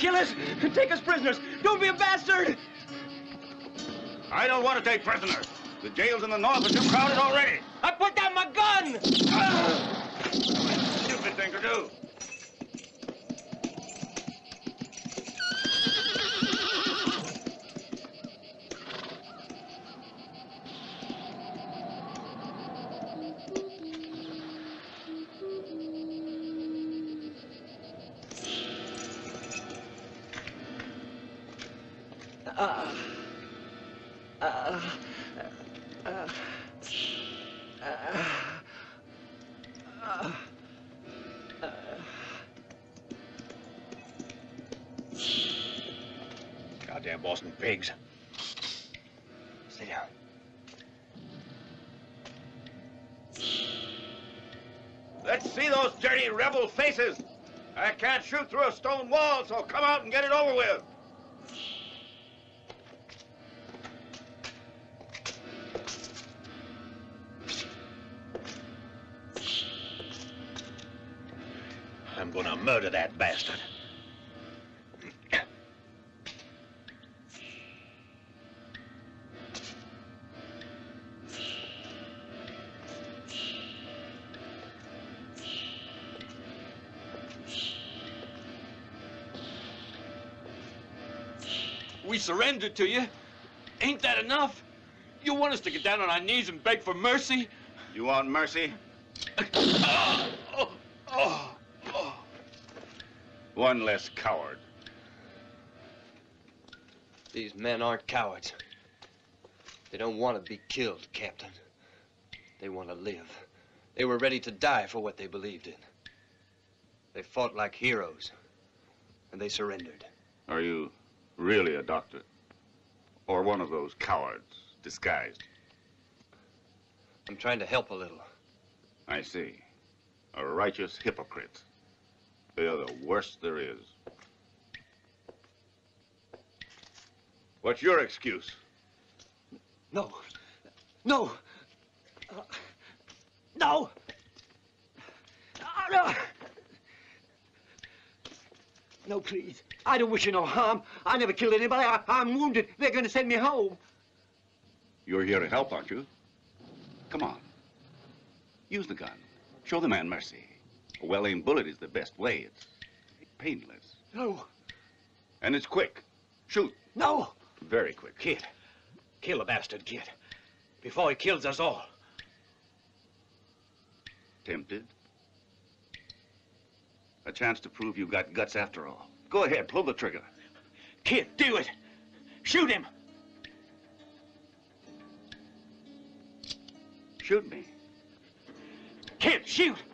kill us. Take us prisoners. Don't be a bastard. I don't want to take prisoners. The jails in the north are too crowded already. I put down my gun. Stupid thing to do. And get it over with. I'm gonna murder that bastard. Surrendered to you. Ain't that enough? You want us to get down on our knees and beg for mercy? You want mercy? One less coward. These men aren't cowards. They don't want to be killed, Captain. They want to live. They were ready to die for what they believed in. They fought like heroes, and they surrendered. Are you really a doctor? Or one of those cowards disguised? I'm trying to help a little. I see. A righteous hypocrite. They are the worst there is. What's your excuse? No. No. Uh, no. Uh, no. No, please. I don't wish you no harm. I never killed anybody. I, I'm wounded. They're going to send me home. You're here to help, aren't you? Come on. Use the gun. Show the man mercy. A well-aimed bullet is the best way. It's painless. No. And it's quick. Shoot. No. Very quick. Kid, kill the bastard, kid. Before he kills us all. Tempted? A chance to prove you got guts after all. Go ahead, pull the trigger. Kid, do it. Shoot him. Shoot me. Kid, shoot.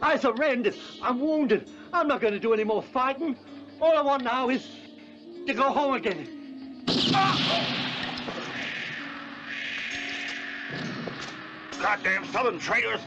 I surrendered. I'm wounded. I'm not going to do any more fighting. All I want now is to go home again. Goddamn southern traitors!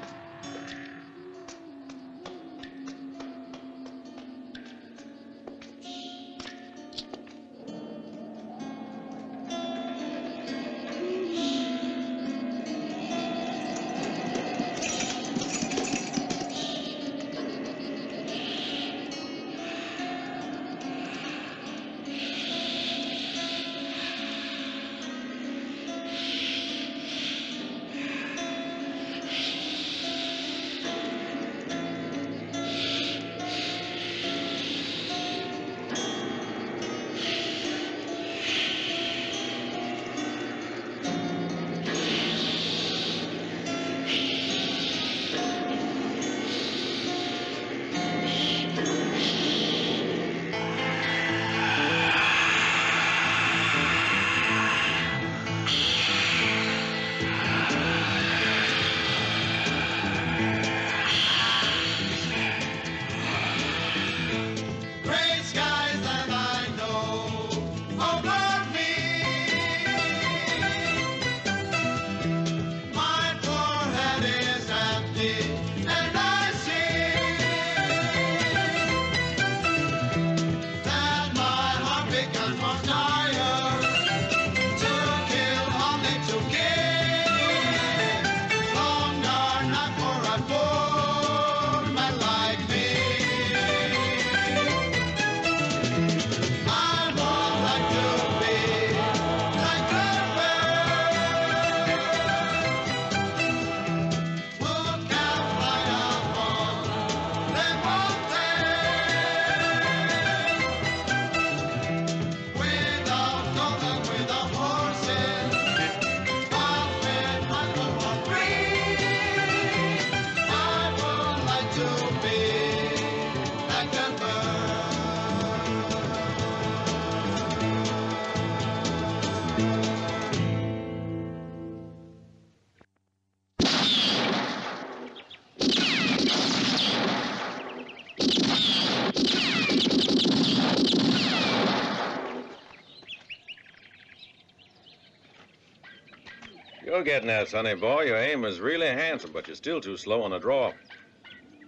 Getting there, sonny boy. Your aim is really handsome, but you're still too slow on the draw.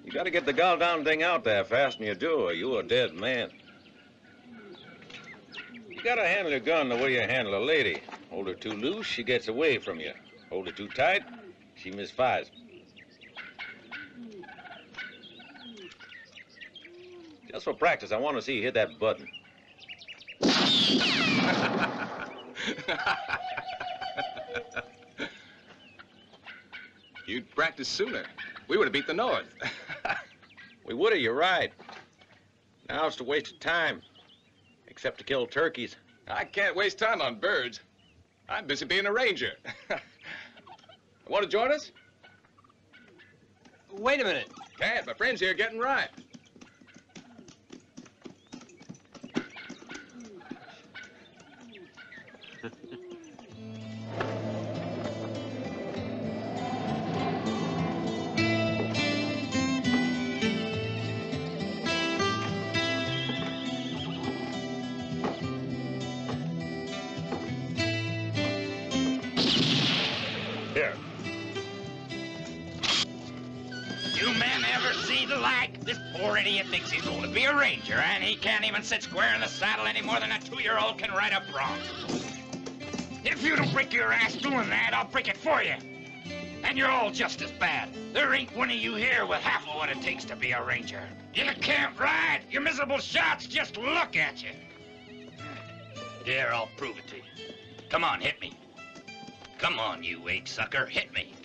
You gotta get the down thing out there fast and you do, or you're a dead man. You gotta handle your gun the way you handle a lady. Hold her too loose, she gets away from you. Hold her too tight, she misfires. Just for practice, I want to see you hit that button. You'd practice sooner. We would have beat the North. We would have, you're right. Now it's a waste of time. Except to kill turkeys. I can't waste time on birds. I'm busy being a ranger. Want to join us? Wait a minute. Can't. My friend's here getting ripe. Your ass doing that, I'll break it for you. And you're all just as bad. There ain't one of you here with half of what it takes to be a ranger. You can't ride. Your miserable shots just look at you. Here, I'll prove it to you. Come on, hit me. Come on, you egg sucker, hit me.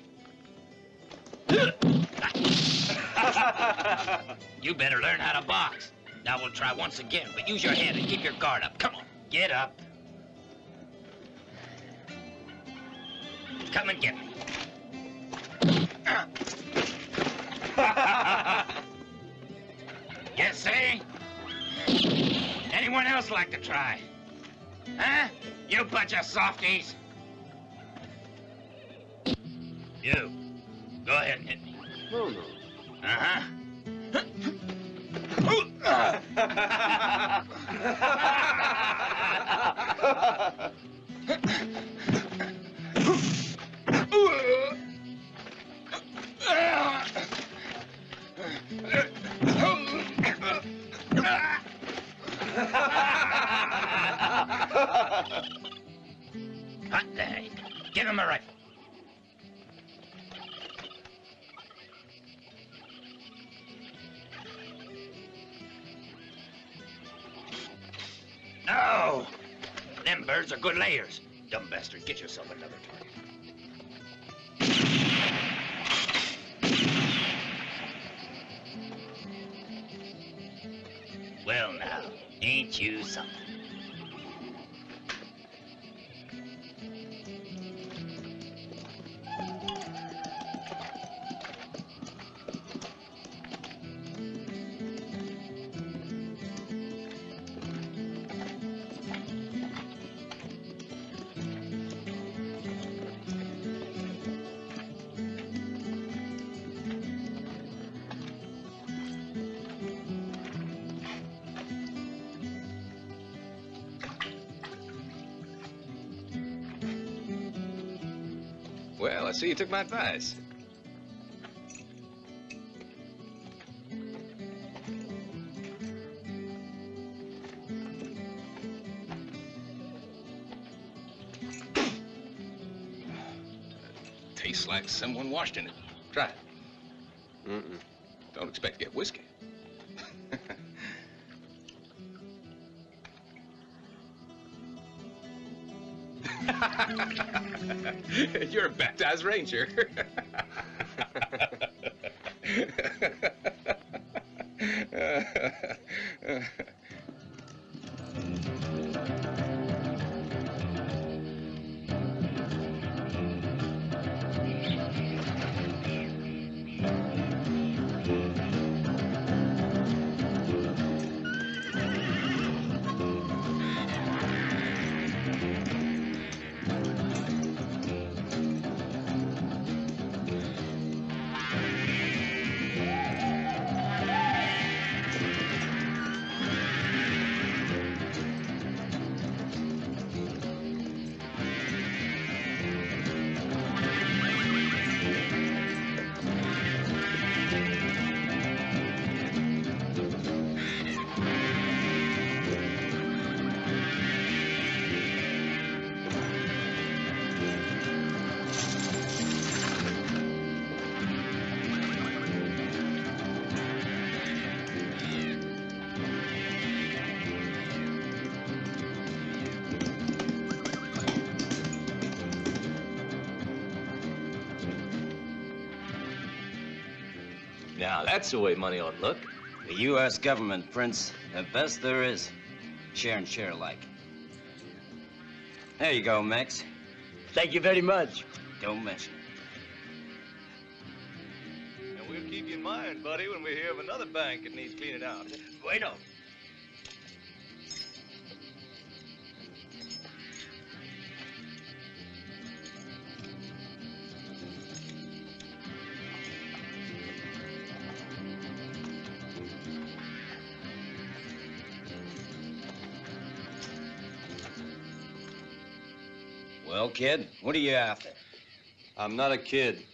you better learn how to box. Now we'll try once again, but use your head and keep your guard up. Come on, get up. Come and get me. you see? Anyone else like to try? Huh? You bunch of softies. You. Go ahead and hit me. No, no. Uh-huh. Hot day. Give him a rifle. No! Them birds are good layers. Dumb bastard, get yourself another target. Well now, ain't you something? See you took my advice. Tastes like someone washed in it. Ranger. that's the way money ought to look. The U.S. government, Prince. The best there is. Share and share alike. There you go, Max. Thank you very much. Don't mention Well, kid, what are you after? I'm not a kid.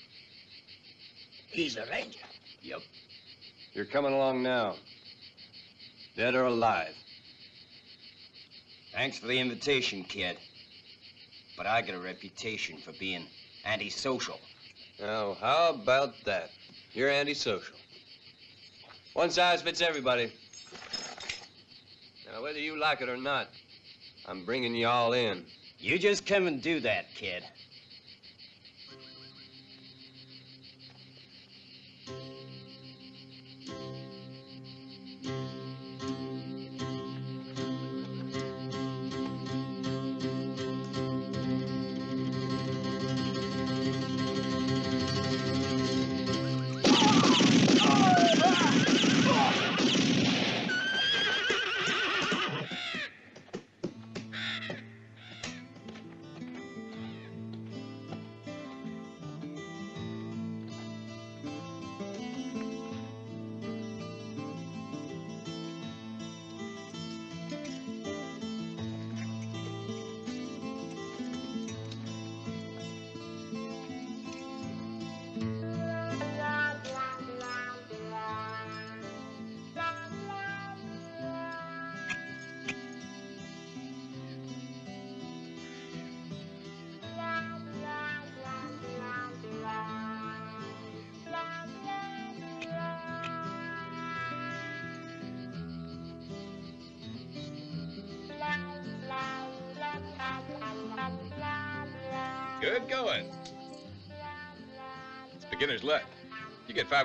He's a ranger. Yep. You're coming along now. Dead or alive. Thanks for the invitation, kid. But I got a reputation for being antisocial. Now, how about that? You're antisocial. One size fits everybody. Now, whether you like it or not, I'm bringing you all in. You just come and do that, kid.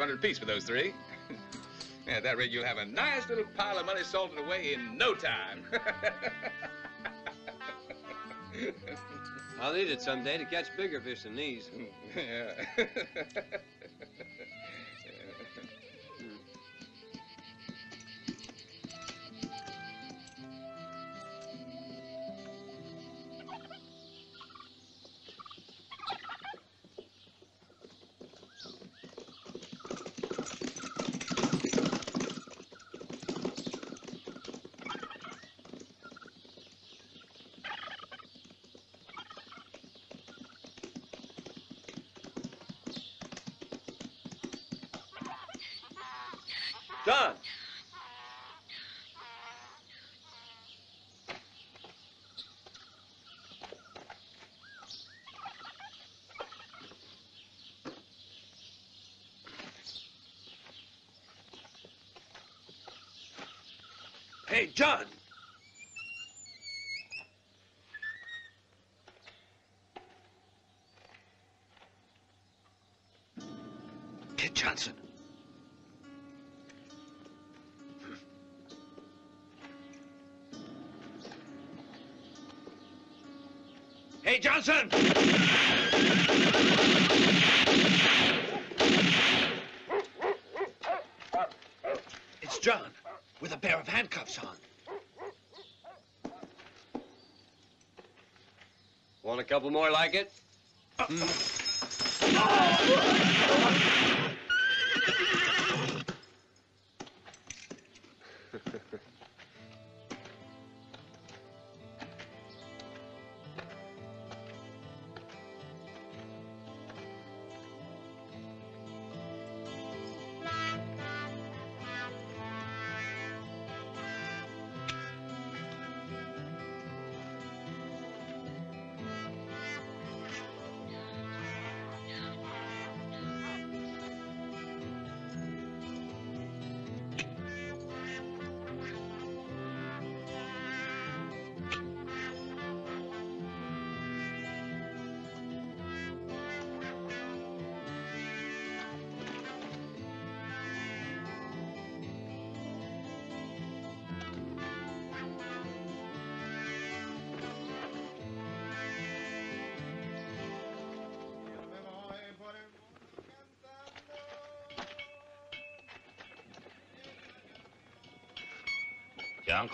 500 apiece for those three. At that rate, you'll have a nice little pile of money salted away in no time. I'll need it someday to catch bigger fish than these. yeah. John! Hey, John. Johnson! It's John, with a pair of handcuffs on. Want a couple more like it? John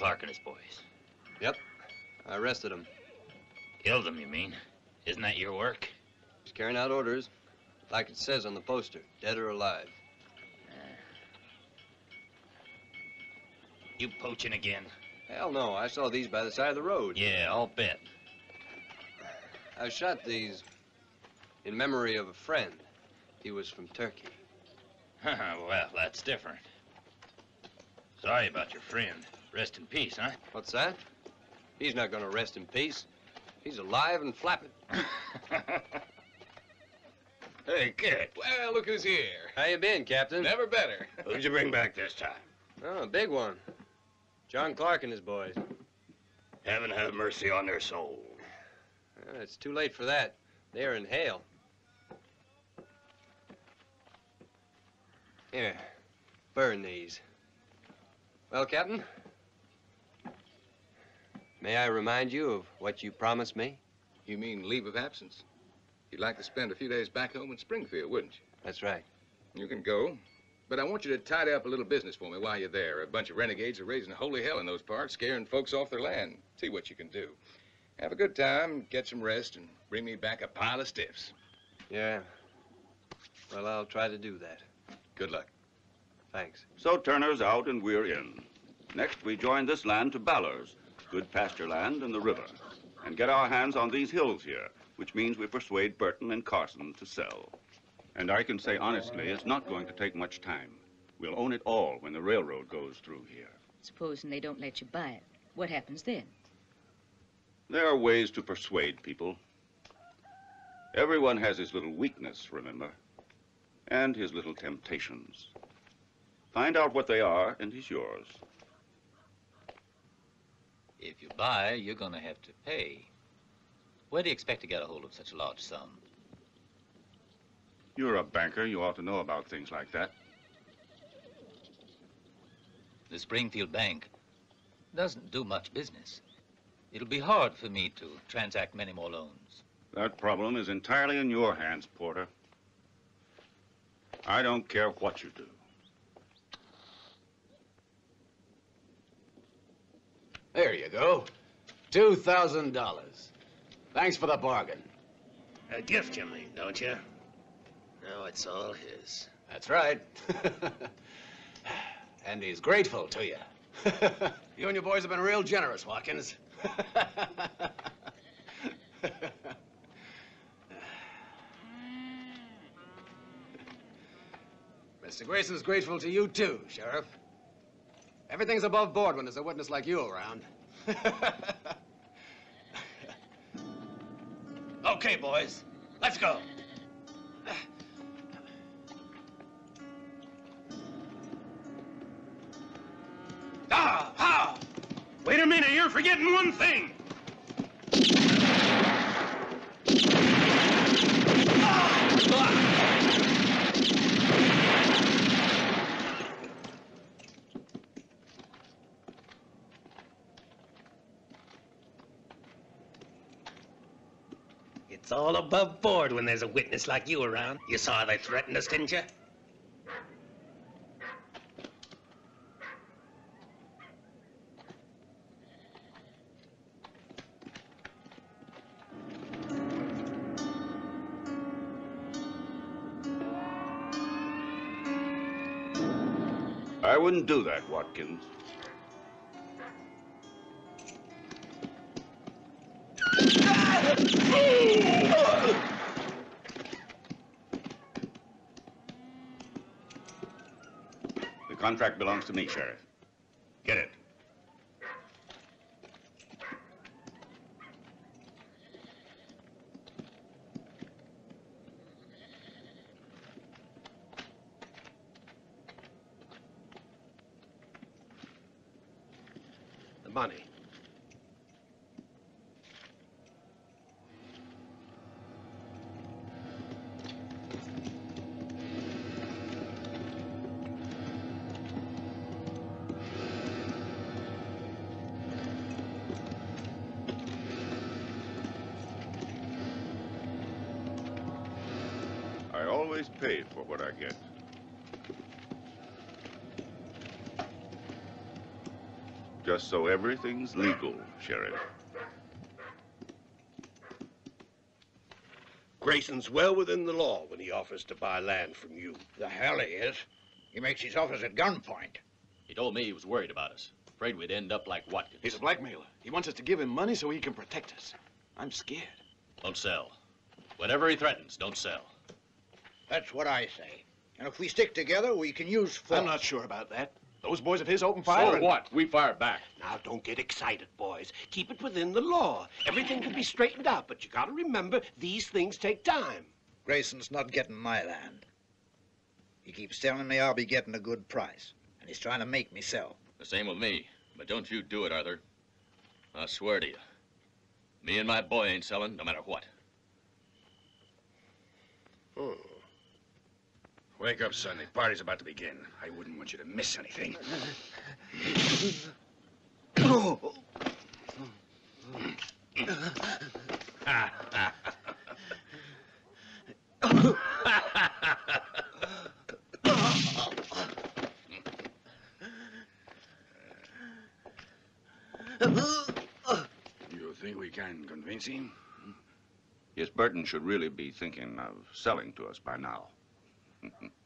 Clark and his boys. Yep. I arrested him. Killed them, you mean? Isn't that your work? He's carrying out orders, like it says on the poster, dead or alive. You poaching again? Hell no, I saw these by the side of the road. Yeah, I'll bet. I shot these in memory of a friend. He was from Turkey. well, that's different. Sorry about your friend. Rest in peace, huh? What's that? He's not gonna rest in peace. He's alive and flapping. Hey, kid. Well, look who's here. How you been, Captain? Never better. Who'd you bring back this time? Oh, a big one. John Clark and his boys. Heaven have mercy on their souls. Well, it's too late for that. They're in hell. Here, burn these. Well, Captain, may I remind you of what you promised me? You mean leave of absence? You'd like to spend a few days back home in Springfield, wouldn't you? That's right. You can go. But I want you to tidy up a little business for me while you're there. A bunch of renegades are raising holy hell in those parts, scaring folks off their land. See what you can do. Have a good time, get some rest, and bring me back a pile of stiffs. Yeah. Well, I'll try to do that. Good luck. Thanks. So Turner's out and we're in. Next, we join this land to Ballard's, good pasture land and the river, and get our hands on these hills here, which means we persuade Burton and Carson to sell. And I can say honestly, it's not going to take much time. We'll own it all when the railroad goes through here. Supposing they don't let you buy it, what happens then? There are ways to persuade people. Everyone has his little weakness, remember, and his little temptations. Find out what they are, and he's yours. If you buy, you're going to have to pay. Where do you expect to get a hold of such a large sum? You're a banker. You ought to know about things like that. The Springfield Bank doesn't do much business. It'll be hard for me to transact many more loans. That problem is entirely in your hands, Porter. I don't care what you do. There you go. Two thousand dollars. Thanks for the bargain. A gift, you mean, don't you? Now it's all his. That's right. and he's grateful to you. you and your boys have been real generous, Watkins. Mr. Grayson's grateful to you, too, Sheriff. Everything's above board when there's a witness like you around. okay, boys. Let's go. Ah, how? Wait a minute, you're forgetting one thing. It's all above board when there's a witness like you around. You saw how they threatened us, didn't you? I wouldn't do that, Watkins. Contract belongs to me, Sheriff. Just so everything's legal, Sheriff. Grayson's well within the law when he offers to buy land from you. The hell he is. He makes his offers at gunpoint. He told me he was worried about us. Afraid we'd end up like Watkins. He's a blackmailer. He wants us to give him money so he can protect us. I'm scared. Don't sell. Whatever he threatens, don't sell. That's what I say. And if we stick together, we can use force. I'm not sure about that. Those boys of his open fire. So and- what? We fire back. Now, don't get excited, boys. Keep it within the law. Everything can be straightened out, but you gotta remember, these things take time. Grayson's not getting my land. He keeps telling me I'll be getting a good price, and he's trying to make me sell. The same with me. But don't you do it, Arthur. I swear to you. Me and my boy ain't selling, no matter what. Wake up, son. The party's about to begin. I wouldn't want you to miss anything. You think we can convince him? Yes, Burton should really be thinking of selling to us by now.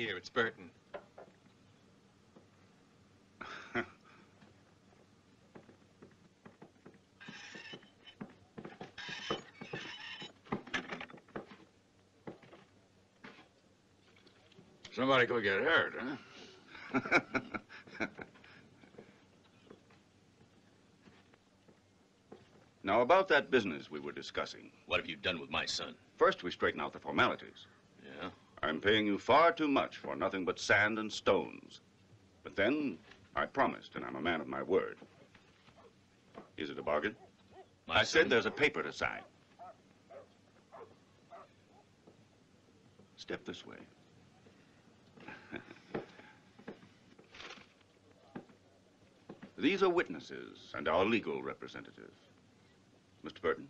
here. It's Burton. Somebody could get hurt, huh? Now, about that business we were discussing. What have you done with my son? First, we straighten out the formalities. I'm paying you far too much for nothing but sand and stones. But then, I promised, and I'm a man of my word. Is it a bargain? My I son- said there's a paper to sign. Step this way. These are witnesses and our legal representative. Mr. Burton?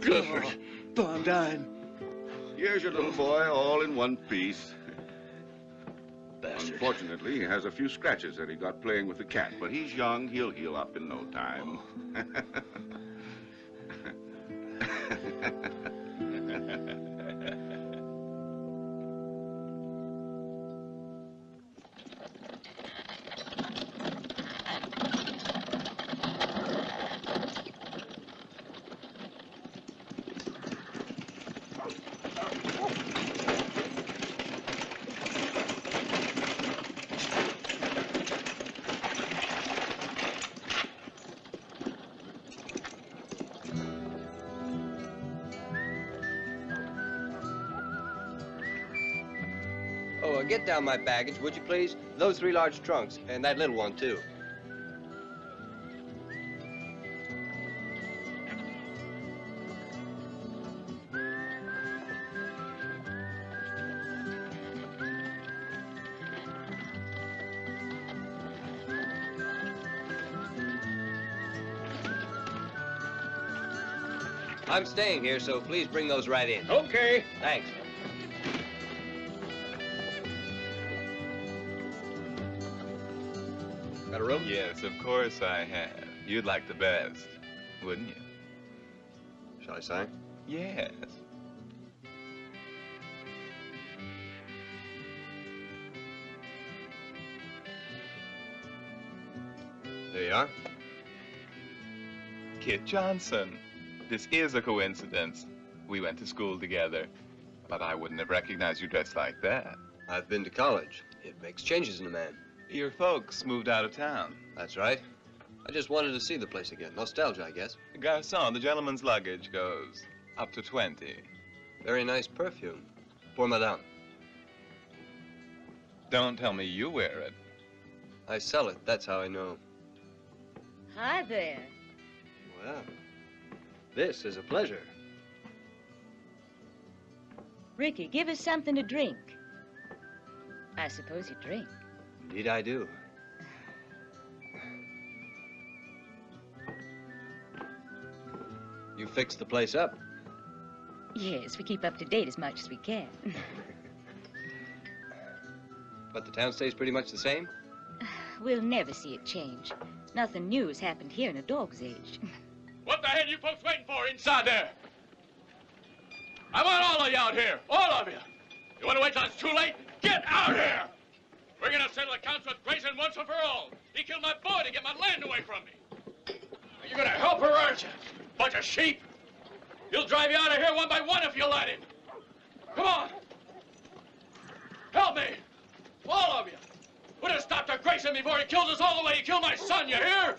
Clifford. Oh, I'm dying. Here's your little boy, all in one piece. Unfortunately, he has a few scratches that he got playing with the cat, but he's young. He'll heal up in no time. down my baggage, would you please? Those three large trunks, and that little one, too. I'm staying here, so please bring those right in. Okay. Thanks. Got a room? Yes, of course I have. You'd like the best, wouldn't you? Shall I sign? Yes. There you are. Kit Johnson. This is a coincidence. We went to school together. But I wouldn't have recognized you dressed like that. I've been to college. It makes changes in a man. Your folks moved out of town. That's right. I just wanted to see the place again. Nostalgia, I guess. Garçon, the gentleman's luggage goes up to 20. Very nice perfume. Pour madame. Don't tell me you wear it. I sell it. That's how I know. Hi there. Well, this is a pleasure. Ricky, give us something to drink. I suppose you drink. Indeed, I do. You fixed the place up. Yes, we keep up to date as much as we can. But the town stays pretty much the same? we'll never see it change. Nothing new has happened here in a dog's age. What the hell are you folks waiting for inside there? I want all of you out here. All of you. You want to wait till it's too late? Get out here! We're gonna settle accounts with Grayson once and for all. He killed my boy to get my land away from me. Are you gonna help her, aren't you? Bunch of sheep. He'll drive you out of here one by one if you let him. Come on. Help me. All of you. Would have stopped a Grayson before he kills us all the way he killed my son, you hear?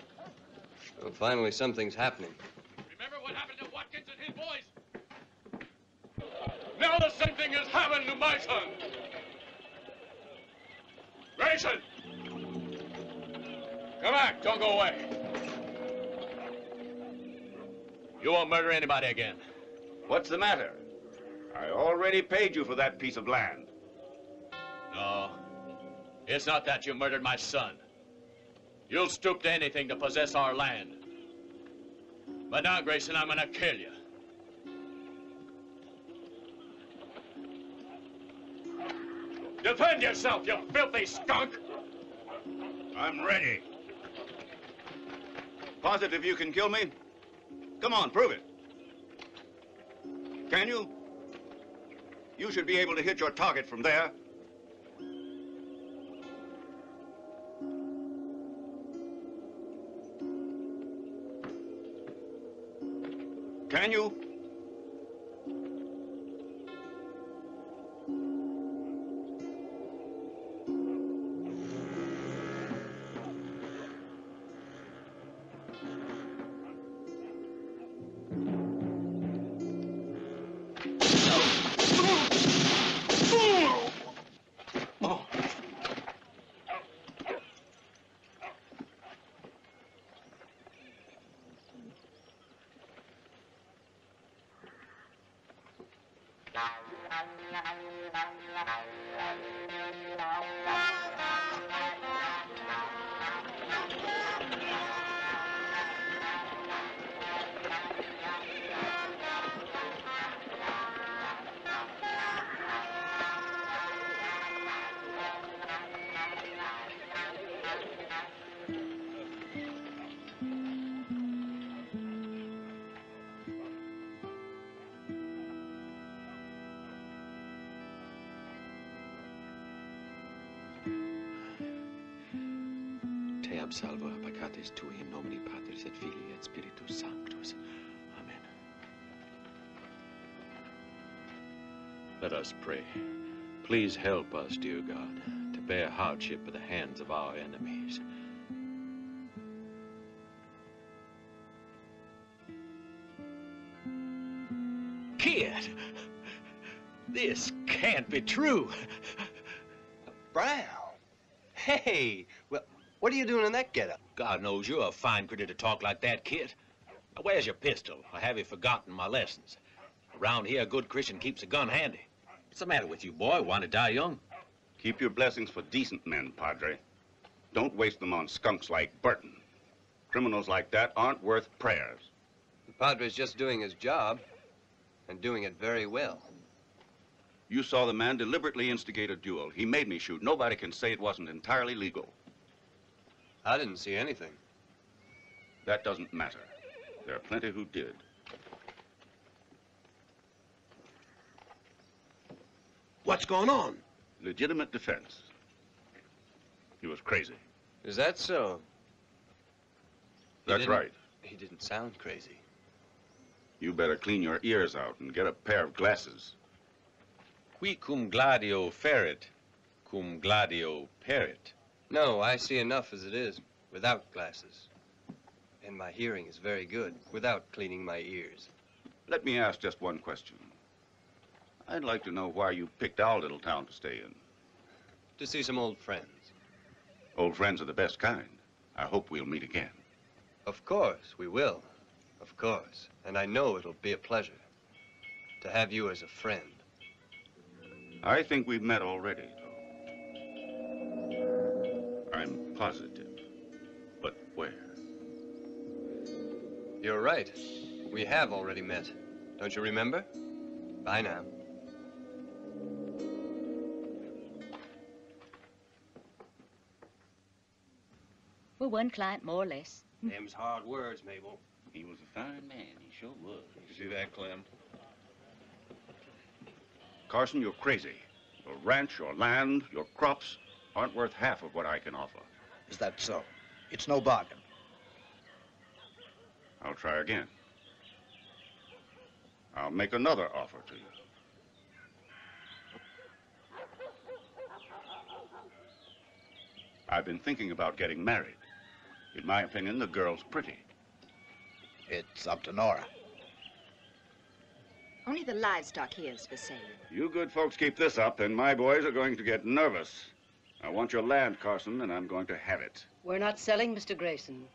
Well, finally, something's happening. Remember what happened to Watkins and his boys? Now the same thing is happening to my son. Grayson! Come back, don't go away. You won't murder anybody again. What's the matter? I already paid you for that piece of land. No. It's not that you murdered my son. You'll stoop to anything to possess our land. But now, Grayson, I'm gonna kill you. Defend yourself, you filthy skunk! I'm ready. Positive you can kill me? Come on, prove it. Can you? You should be able to hit your target from there. Can you? Te absolvo a peccatis tui in nomine Patris et Filii et Spiritus Sanctus. Amen. Let us pray. Please help us, dear God, to bear hardship at the hands of our enemies. Kid, this can't be true. Brown. Hey, are you doing in that getup? God knows you're a fine critter to talk like that, kid. Now, where's your pistol? Or have you forgotten my lessons? Around here, a good Christian keeps a gun handy. What's the matter with you, boy? Want to die young? Keep your blessings for decent men, Padre. Don't waste them on skunks like Burton. Criminals like that aren't worth prayers. The Padre's just doing his job, and doing it very well. You saw the man deliberately instigate a duel. He made me shoot. Nobody can say it wasn't entirely legal. I didn't see anything. That doesn't matter. There are plenty who did. What's going on? Legitimate defense. He was crazy. Is that so? He That's didn't- right. He didn't sound crazy. You better clean your ears out and get a pair of glasses. Qui cum gladio ferit, cum gladio perit. No, I see enough as it is, without glasses. And my hearing is very good, without cleaning my ears. Let me ask just one question. I'd like to know why you picked our little town to stay in. To see some old friends. Old friends are the best kind. I hope we'll meet again. Of course, we will. Of course. And I know it'll be a pleasure to have you as a friend. I think we've met already, positive. But where? You're right. We have already met. Don't you remember? Bye now. We're one client more or less. Them's hard words, Mabel. He was a fine man. He sure was. You see that, Clem? Carson, you're crazy. Your ranch, your land, your crops aren't worth half of what I can offer. Is that so? It's no bargain. I'll try again. I'll make another offer to you. I've been thinking about getting married. In my opinion, the girl's pretty. It's up to Nora. Only the livestock here is for sale. You good folks keep this up, and my boys are going to get nervous. I want your land, Carson, and I'm going to have it. We're not selling, Mr. Grayson.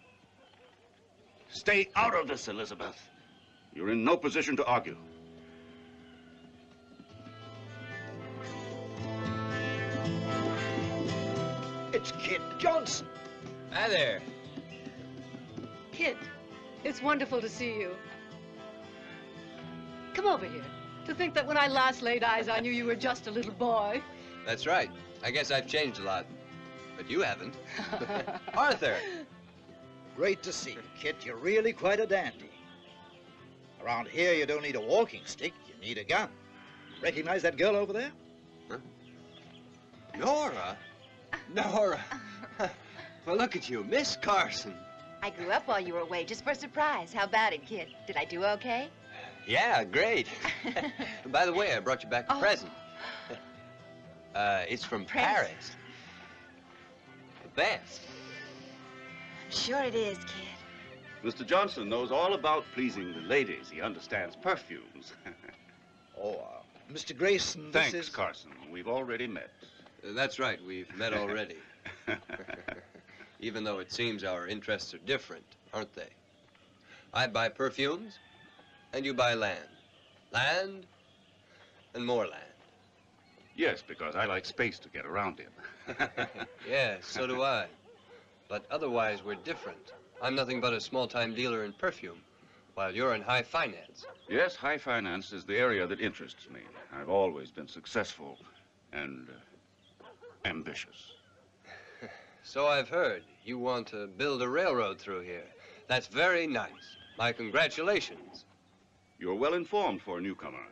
Stay out of this, Elizabeth. You're in no position to argue. It's Kid Johnson. Hi there. Kid, it's wonderful to see you. Come over here. To think that when I last laid eyes on you, you were just a little boy. That's right. I guess I've changed a lot. But you haven't. Arthur! Great to see you, Kit. You're really quite a dandy. Around here, you don't need a walking stick, you need a gun. Recognize that girl over there? Huh? Nora? Nora! well, look at you, Miss Carson. I grew up while you were away just for a surprise. How about it, kid? Did I do okay? Yeah, great. By the way, I brought you back a Oh. present. Uh, it's from Paris. The best. I'm sure it is, kid. Mr. Johnson knows all about pleasing the ladies. He understands perfumes. oh, uh, Mr. Grayson, Thanks, is... Carson. We've already met. Uh, that's right, we've met already. Even though it seems our interests are different, aren't they? I buy perfumes, and you buy land. Land, and more land. Yes, because I like space to get around in. Yes, so do I. But otherwise, we're different. I'm nothing but a small-time dealer in perfume, while you're in high finance. Yes, high finance is the area that interests me. I've always been successful and uh, ambitious. So I've heard. You want to build a railroad through here. That's very nice. My congratulations. You're well informed for a newcomer.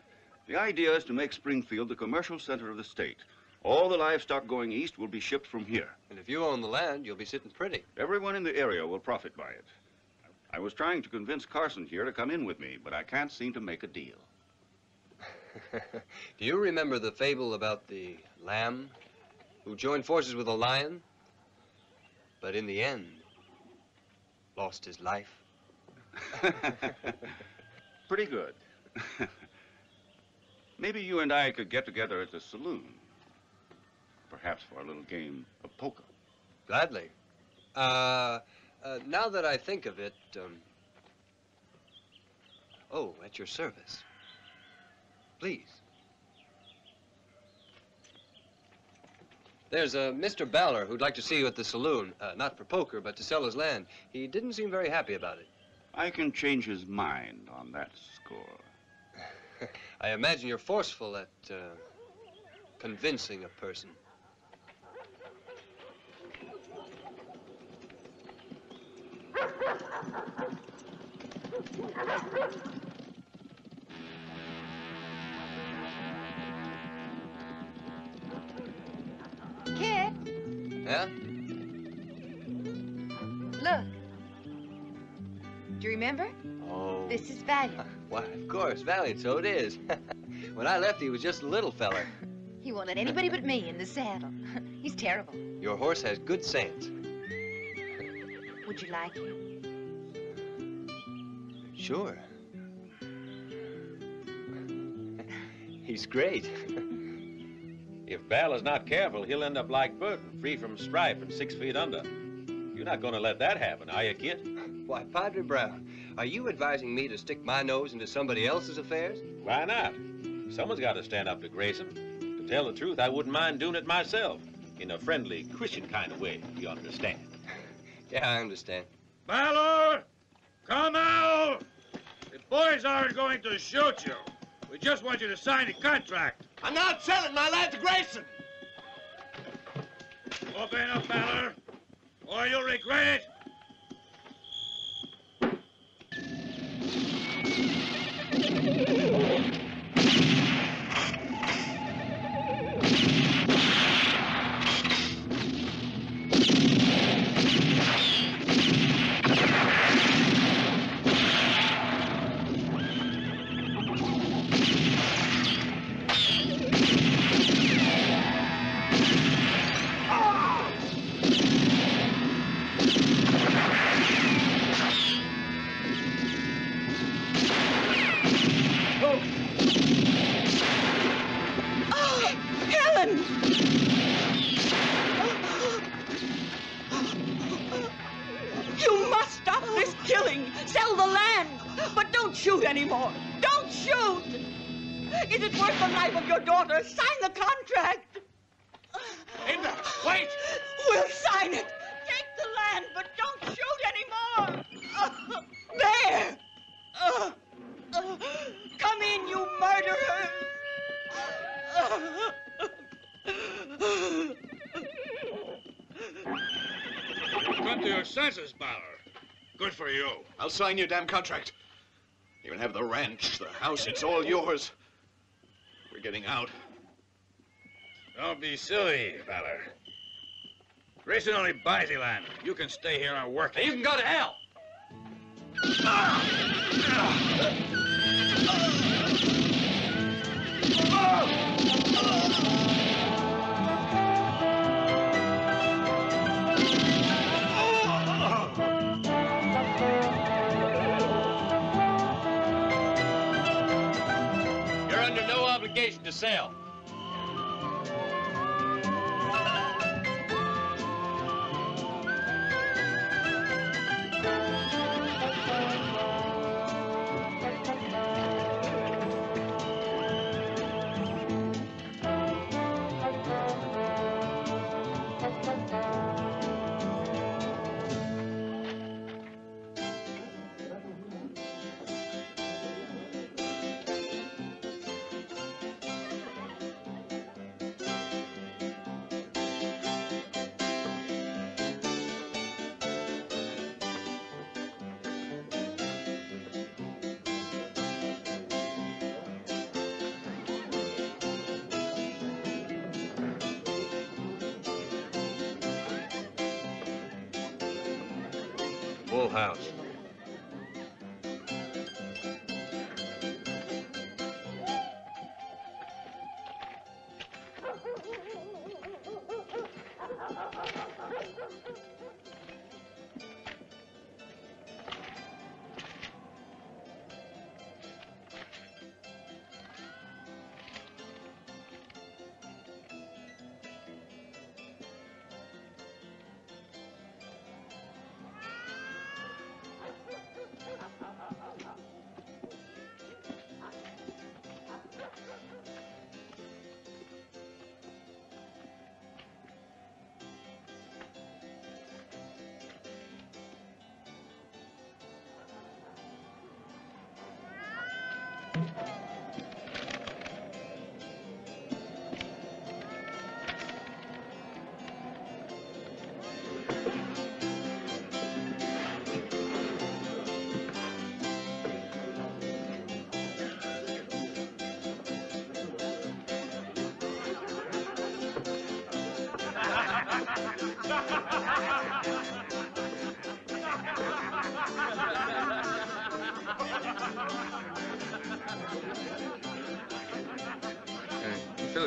The idea is to make Springfield the commercial center of the state. All the livestock going east will be shipped from here. And if you own the land, you'll be sitting pretty. Everyone in the area will profit by it. I was trying to convince Carson here to come in with me, but I can't seem to make a deal. Do you remember the fable about the lamb who joined forces with a lion, but in the end lost his life? Pretty good. Maybe you and I could get together at the saloon. Perhaps for a little game of poker. Gladly. Uh, uh, now that I think of it, um... Oh, at your service. Please. There's a Mr. Ballard who'd like to see you at the saloon. Uh, not for poker, but to sell his land. He didn't seem very happy about it. I can change his mind on that score. I imagine you're forceful at uh, convincing a person. Kid, Yeah? look. Do you remember? Oh. This is Valiant. Why, of course, Valiant, so it is. when I left, he was just a little feller. He won't let anybody but me in the saddle. He's terrible. Your horse has good sense. Would you like him? Sure. He's great. If Val is not careful, he'll end up like Burton, free from strife and six feet under. You're not going to let that happen, are you, kid? Why, Padre Brown, are you advising me to stick my nose into somebody else's affairs? Why not? Someone's got to stand up to Grayson. To tell the truth, I wouldn't mind doing it myself. In a friendly, Christian kind of way, you understand. Yeah, I understand. Ballard! Come out! The boys aren't going to shoot you. We just want you to sign the contract. I'm not selling my land to Grayson. Open up, Ballard, or you'll regret it. I'll sign your damn contract. You can have the ranch, the house, it's all yours. We're getting out. Don't be silly, Ballard. Grayson only buys the land. You can stay here and work. You can go to hell. You're to sell. Full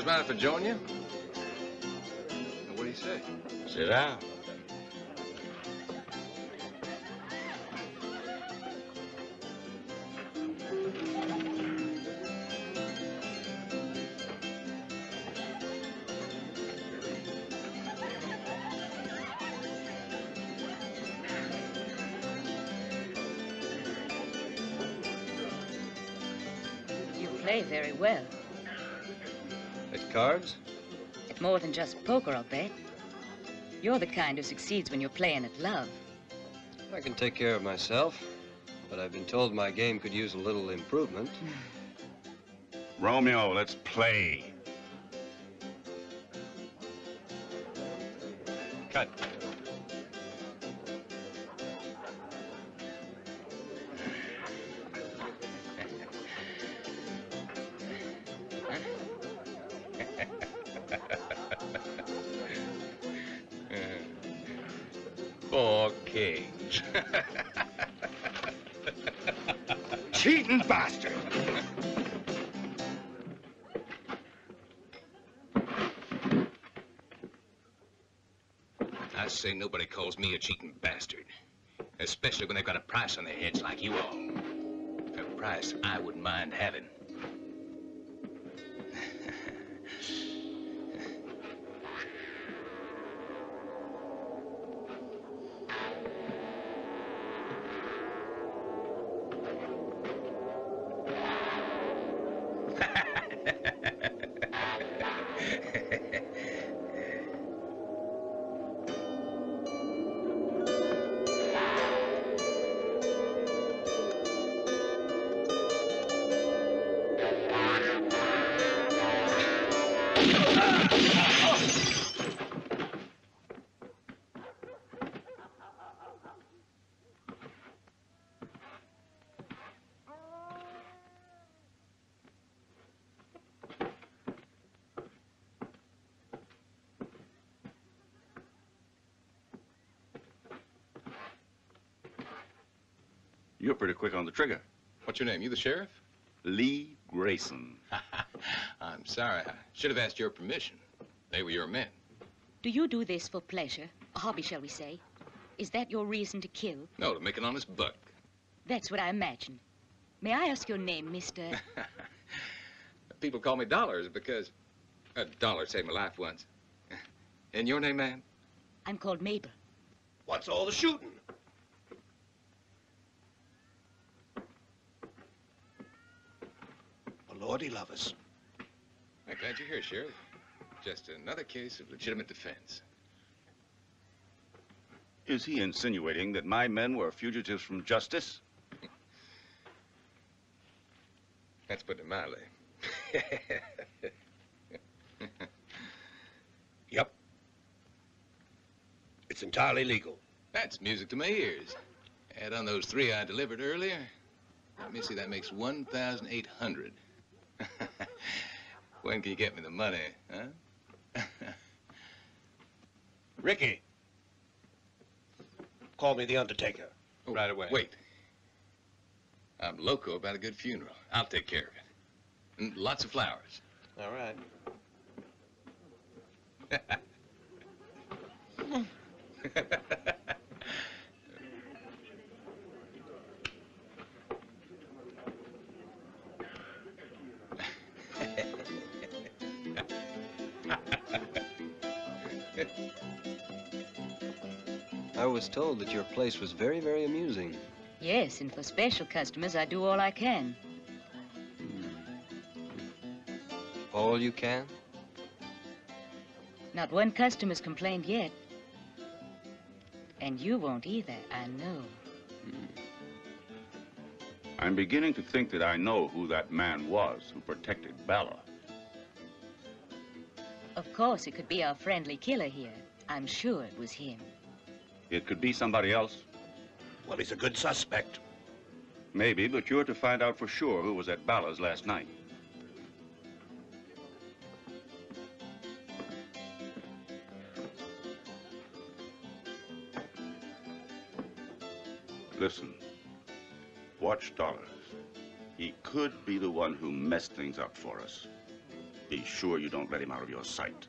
fellas mind if I join you? What do you say? Sit down. More than just poker, I'll bet. You're the kind who succeeds when you're playing at love. I can take care of myself, but I've been told my game could use a little improvement. Romeo, let's play. I say nobody calls me a cheating bastard. Especially when they've got a price on their heads like you all. A price I wouldn't mind having. Your name? You the sheriff? Lee Grayson. I'm sorry. I should have asked your permission. They were your men. Do you do this for pleasure? A hobby, shall we say? Is that your reason to kill? No, to make an honest buck. That's what I imagine. May I ask your name, Mr. People call me Dollars because a dollar saved my life once. And your name, ma'am? I'm called Mabel. What's all the shooting? Oh, Lordy love us. I'm glad you're here, Sheriff. Just another case of legitimate defense. Is he insinuating that my men were fugitives from justice? That's putting it mildly. Yep. It's entirely legal. That's music to my ears. Add on those three I delivered earlier. Let me see, that makes 1,800. When can you get me the money, huh? Ricky. Call me the Undertaker. Oh, right away. Wait. I'm loco about a good funeral. I'll take care of it. And lots of flowers. All right. I was told that your place was very, very amusing. Yes, and for special customers, I do all I can. Hmm. All you can? Not one customer's complained yet. And you won't either, I know. Hmm. I'm beginning to think that I know who that man was who protected Bella. Of course, it could be our friendly killer here. I'm sure it was him. It could be somebody else. Well, he's a good suspect. Maybe, but you're to find out for sure who was at Bella's last night. Listen, watch Dollars. He could be the one who messed things up for us. Be sure you don't let him out of your sight.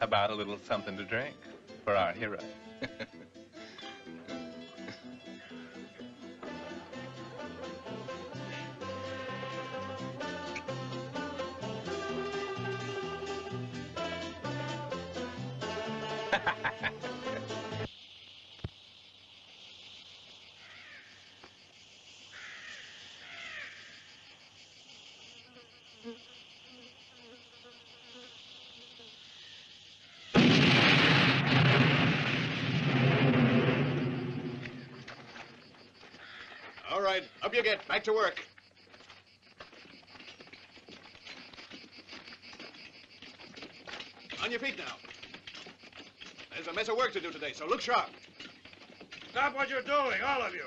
About a little something to drink for our hero? to work. On your feet now. There's a mess of work to do today, so look sharp. Stop what you're doing, all of you.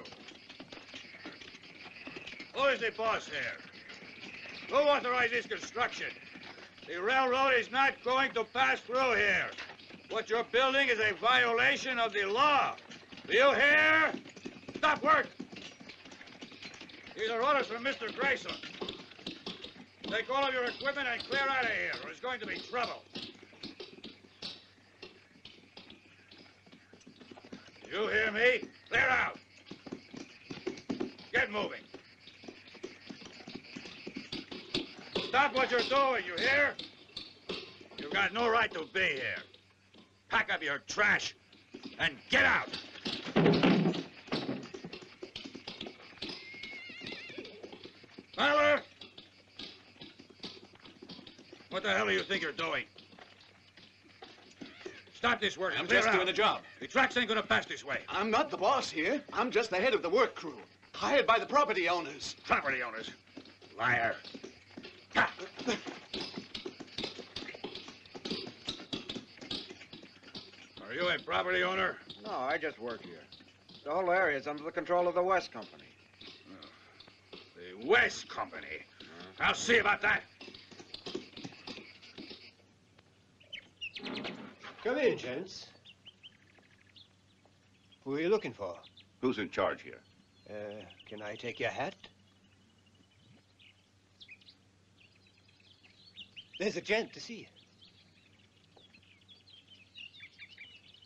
Who is the boss here? Who authorized this construction? The railroad is not going to pass through here. What you're building is a violation of the law. Do you hear? Stop work. These are orders from Mr. Grayson. Take all of your equipment and clear out of here, or there's going to be trouble. You hear me? Clear out. Get moving. Stop what you're doing, you hear? You've got no right to be here. Pack up your trash and get out. Fowler! What the hell do you think you're doing? Stop this work. I'm just out. doing the job. The tracks ain't gonna pass this way. I'm not the boss here. I'm just the head of the work crew. Hired by the property owners. Property owners. Liar. Are you a property owner? No, I just work here. The whole area is under the control of the West Company. The West Company. I'll see about that. Come in, gents. Who are you looking for? Who's in charge here? Uh, can I take your hat? There's a gent to see you.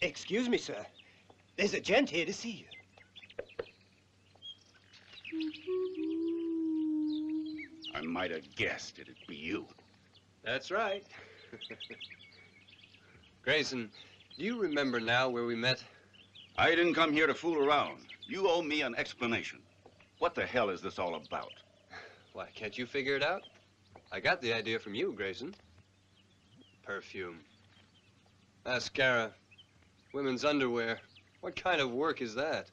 Excuse me, sir. There's a gent here to see you. I might have guessed it'd be you. That's right. Grayson, do you remember now where we met? I didn't come here to fool around. You owe me an explanation. What the hell is this all about? Why, can't you figure it out? I got the idea from you, Grayson. Perfume. Mascara. Women's underwear. What kind of work is that?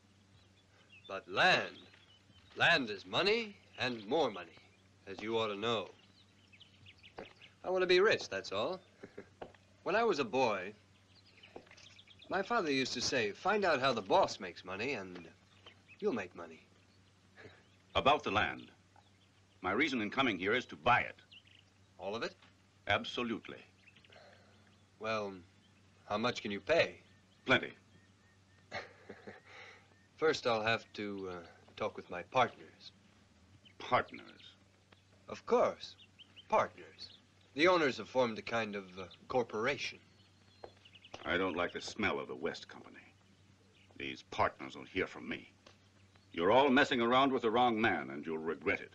But land. Land is money and more money, as you ought to know. I want to be rich, that's all. when I was a boy, my father used to say, find out how the boss makes money and you'll make money. About the land. My reason in coming here is to buy it. All of it? Absolutely. Well, how much can you pay? Plenty. First, I'll have to uh, talk with my partners. Partners? Of course. Partners. The owners have formed a kind of uh, corporation. I don't like the smell of the West Company. These partners will hear from me. You're all messing around with the wrong man, and you'll regret it.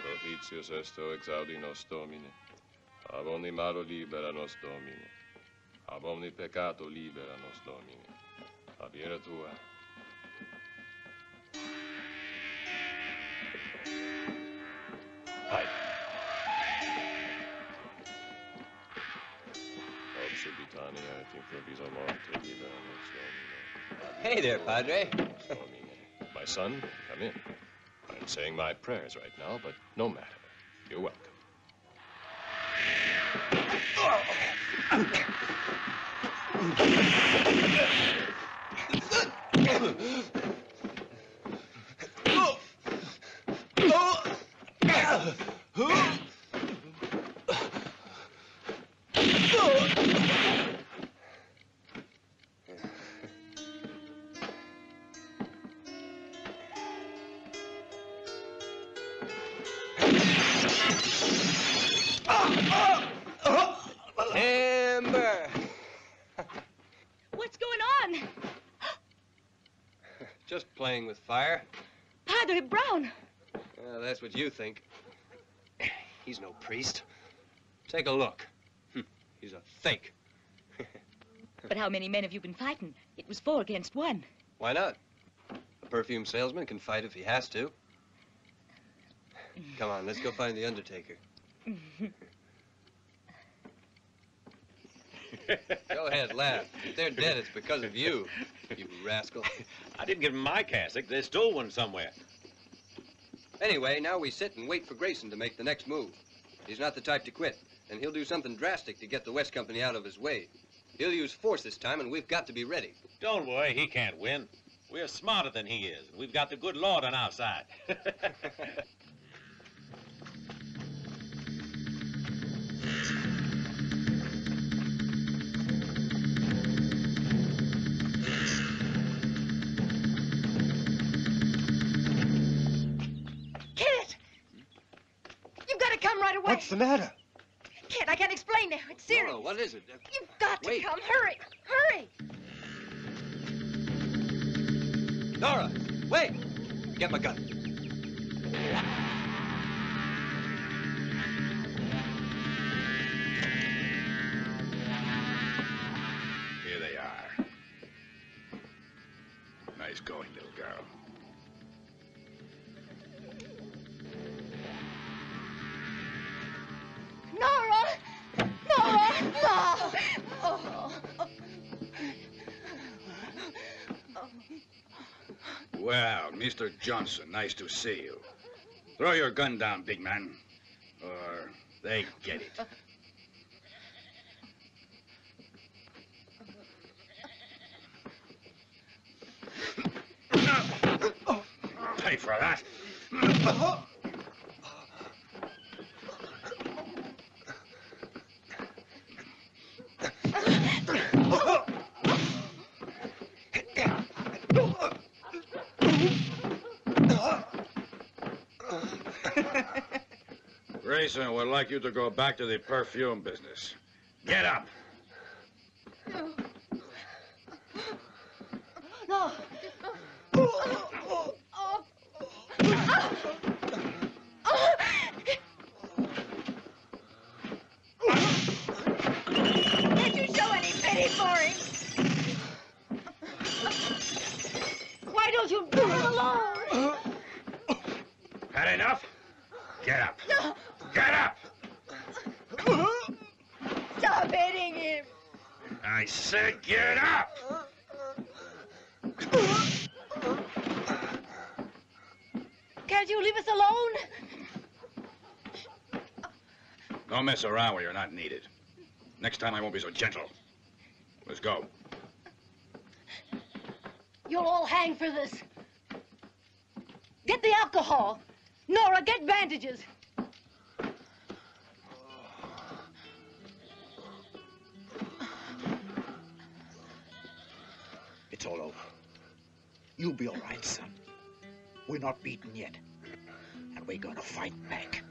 Propitius esto exaudi nos Domine. Ab omni malo libera nos Domine. Ab omni peccato libera nos Domine. Ab ira tua. Hai. Ob subitania et improvisa morte libera nos Domine. Hey there, Padre. My son, come in. I'm saying my prayers right now, but no matter. You're welcome. Playing with fire. Padre Brown. Well, that's what you think. He's no priest. Take a look. Hm, He's a fake. But how many men have you been fighting? It was four against one. Why not? A perfume salesman can fight if he has to. Come on, let's go find the Undertaker. Go ahead, laugh. If they're dead, it's because of you, you rascal. I didn't give them my cassock. They stole one somewhere. Anyway, now we sit and wait for Grayson to make the next move. He's not the type to quit, and he'll do something drastic to get the West Company out of his way. He'll use force this time, and we've got to be ready. Don't worry, he can't win. We're smarter than he is, and we've got the good Lord on our side. the matter? Kit, I can't explain now. It's serious. Nora, what is it? You've got to Wait. come. Hurry! Hurry! Nora, wait! Get my gun. Mr. Johnson, nice to see you. Throw your gun down, big man. Or they get it. Pay for that. Grayson would like you to go back to the perfume business. Get up. No. Can't you show any pity for him? Why don't you leave him alone? Had enough? Get up. No. Get up! Stop hitting him. I said get up! Can't you leave us alone? Don't mess around where you're not needed. Next time I won't be so gentle. Let's go. You'll all hang for this. Get the alcohol. Nora, get bandages. It's all over. You'll be all right, son. We're not beaten yet. And we're gonna fight back.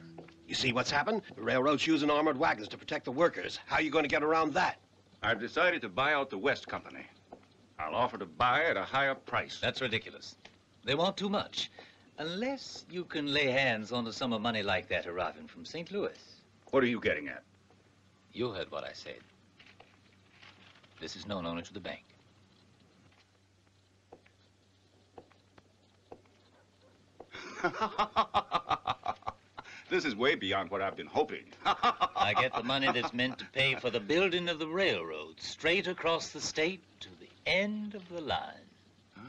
You see what's happened? The railroad's using armored wagons to protect the workers. How are you going to get around that? I've decided to buy out the West Company. I'll offer to buy at a higher price. That's ridiculous. They want too much. Unless you can lay hands on a sum of money like that arriving from St. Louis. What are you getting at? You heard what I said. This is known only to the bank. this is way beyond what I've been hoping. I get the money that's meant to pay for the building of the railroad straight across the state to the end of the line. Ah,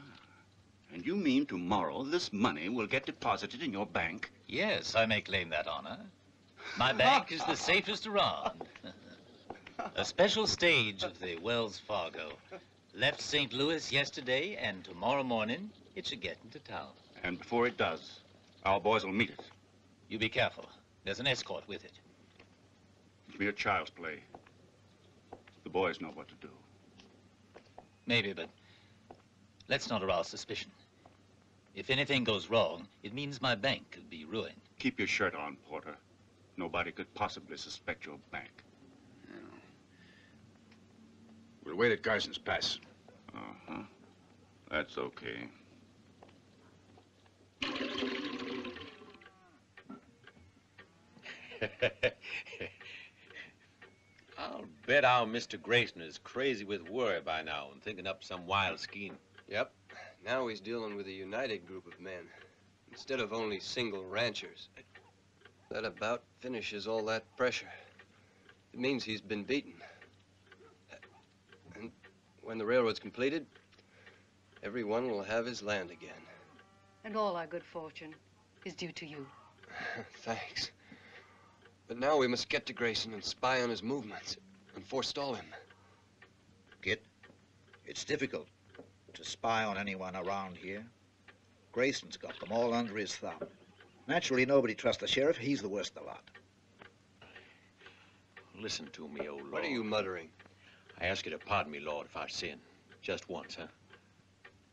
and you mean tomorrow this money will get deposited in your bank? Yes, I may claim that honor. My bank is the safest around. A special stage of the Wells Fargo left St. Louis yesterday, and tomorrow morning it should get into town. And before it does, our boys will meet it. You be careful. There's an escort with it. It's mere child's play. The boys know what to do. Maybe, but let's not arouse suspicion. If anything goes wrong, it means my bank could be ruined. Keep your shirt on, Porter. Nobody could possibly suspect your bank. We'll wait at Carson's Pass. Uh-huh. That's okay. I'll bet our Mr. Grayson is crazy with worry by now and thinking up some wild scheme. Yep. Now he's dealing with a united group of men instead of only single ranchers. That about finishes all that pressure. It means he's been beaten. And when the railroad's completed, everyone will have his land again. And all our good fortune is due to you. Thanks. But now we must get to Grayson and spy on his movements and forestall him. Kit, it's difficult to spy on anyone around here. Grayson's got them all under his thumb. Naturally, nobody trusts the sheriff. He's the worst of the lot. Listen to me, old Lord. What are you muttering? I ask you to pardon me, Lord, if I sin. Just once, huh?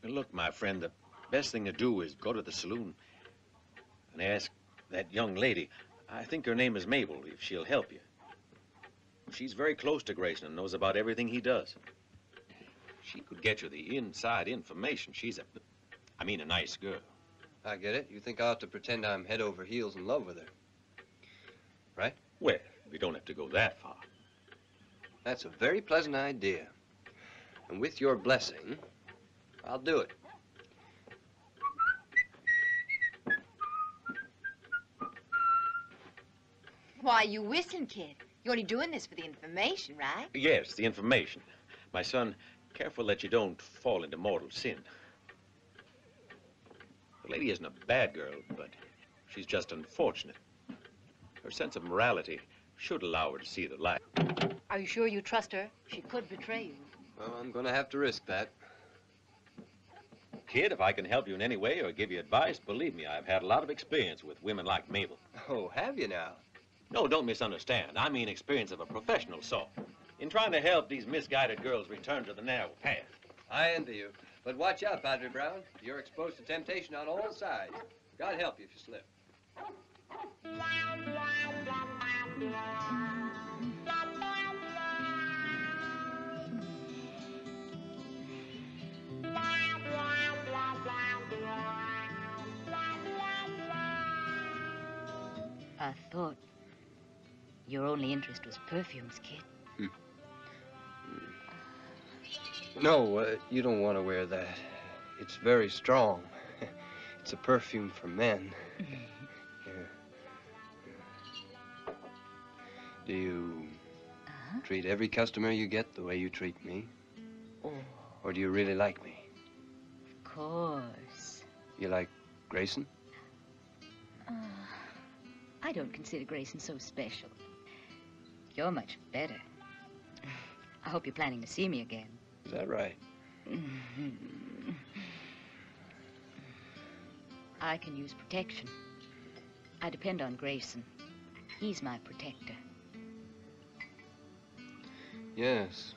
Now, look, my friend, the best thing to do is go to the saloon and ask that young lady, I think her name is Mabel, if she'll help you. She's very close to Grayson and knows about everything he does. She could get you the inside information. She's a, I mean, a nice girl. I get it. You think I ought to pretend I'm head over heels in love with her. Right? Well, we don't have to go that far. That's a very pleasant idea. And with your blessing, I'll do it. Why, you whistling, kid. You're only doing this for the information, right? Yes, the information. My son, careful that you don't fall into mortal sin. The lady isn't a bad girl, but she's just unfortunate. Her sense of morality should allow her to see the light. Are you sure you trust her? She could betray you. Well, I'm going to have to risk that. Kid, if I can help you in any way or give you advice, believe me, I've had a lot of experience with women like Mabel. Oh, have you now? No, don't misunderstand. I mean experience of a professional sort. In trying to help these misguided girls return to the narrow path. I envy you. But watch out, Padre Brown. You're exposed to temptation on all sides. God help you if you slip. I thought your only interest was perfumes, kid. No, uh, you don't want to wear that. It's very strong. It's a perfume for men. Yeah. Do you treat every customer you get the way you treat me? Oh, Or do you really like me? of course. You like Grayson? Uh, I don't consider Grayson so special. You're much better. I hope you're planning to see me again. Is that right? I can use protection. I depend on Grayson. He's my protector. Yes.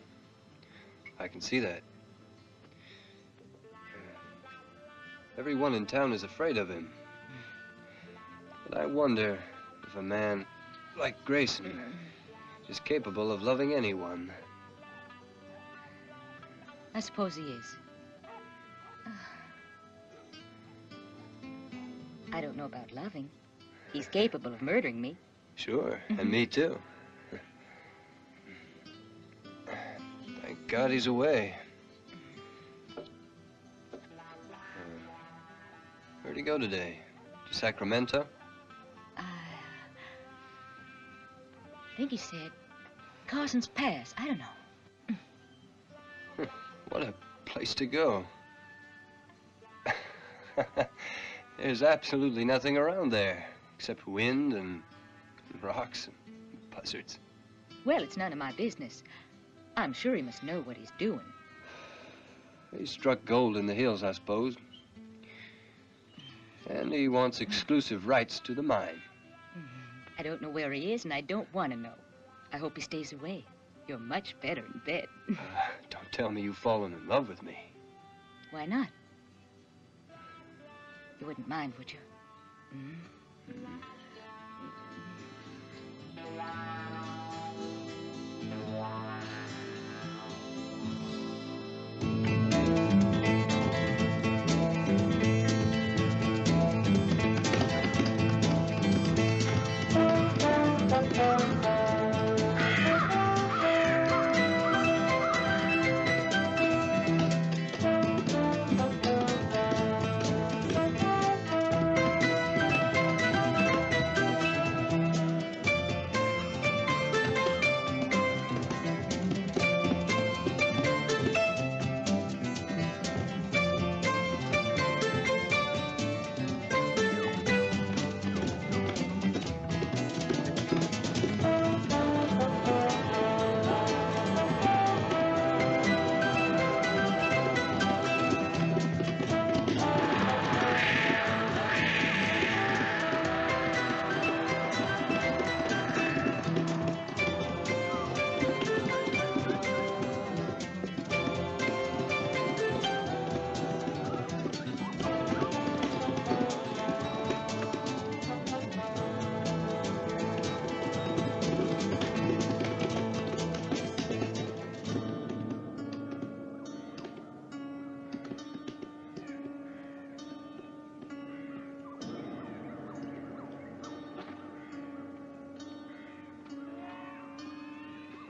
I can see that. Everyone in town is afraid of him. But I wonder if a man like Grayson is capable of loving anyone. I suppose he is. I don't know about loving. He's capable of murdering me. Sure, and me too. Thank God he's away. Uh, Where'd he go today? To Sacramento? I think he said Carson's Pass. I don't know. What a place to go. There's absolutely nothing around there except wind and rocks and buzzards. Well, it's none of my business. I'm sure he must know what he's doing. He struck gold in the hills, I suppose. And he wants exclusive rights to the mine. Mm-hmm. I don't know where he is, and I don't want to know. I hope he stays away. You're much better in bed. Don't tell me you've fallen in love with me. Why not? You wouldn't mind, would you? Mm-hmm.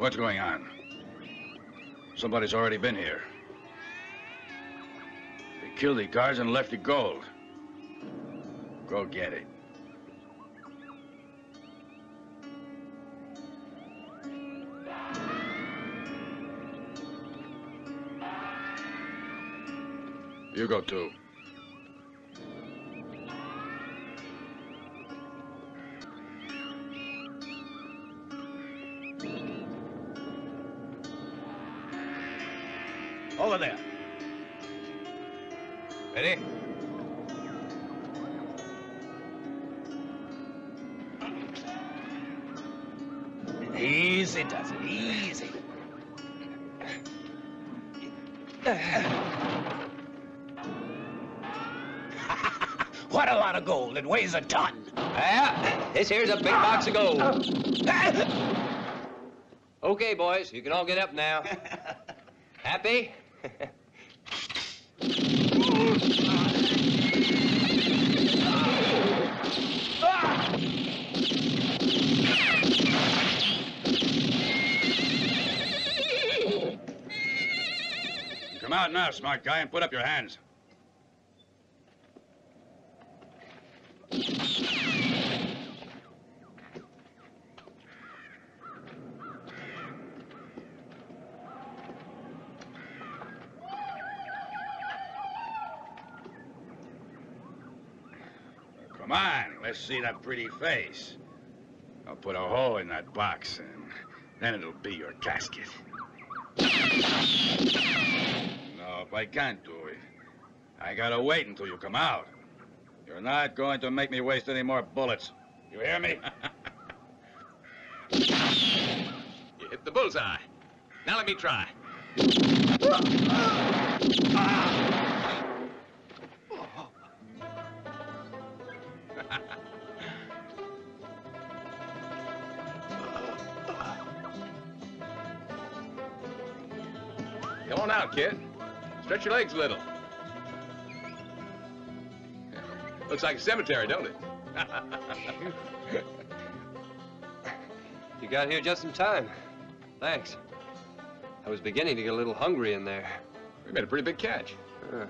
What's going on? Somebody's already been here. They killed the guards and left the gold. Go get it. You go too. Weighs a ton. Yeah, this here's a big box of gold. Okay, boys, you can all get up now. Happy? Come out now, smart guy, and put up your hands. Come on, let's see that pretty face. I'll put a hole in that box, and then it'll be your casket. No, if I can't do it, I gotta wait until you come out. You're not going to make me waste any more bullets. You hear me? You hit the bullseye. Now let me try. Come ah! Out, kid. Stretch your legs a little. Looks like a cemetery, don't it? You got here just in time. Thanks. I was beginning to get a little hungry in there. We made a pretty big catch. Uh,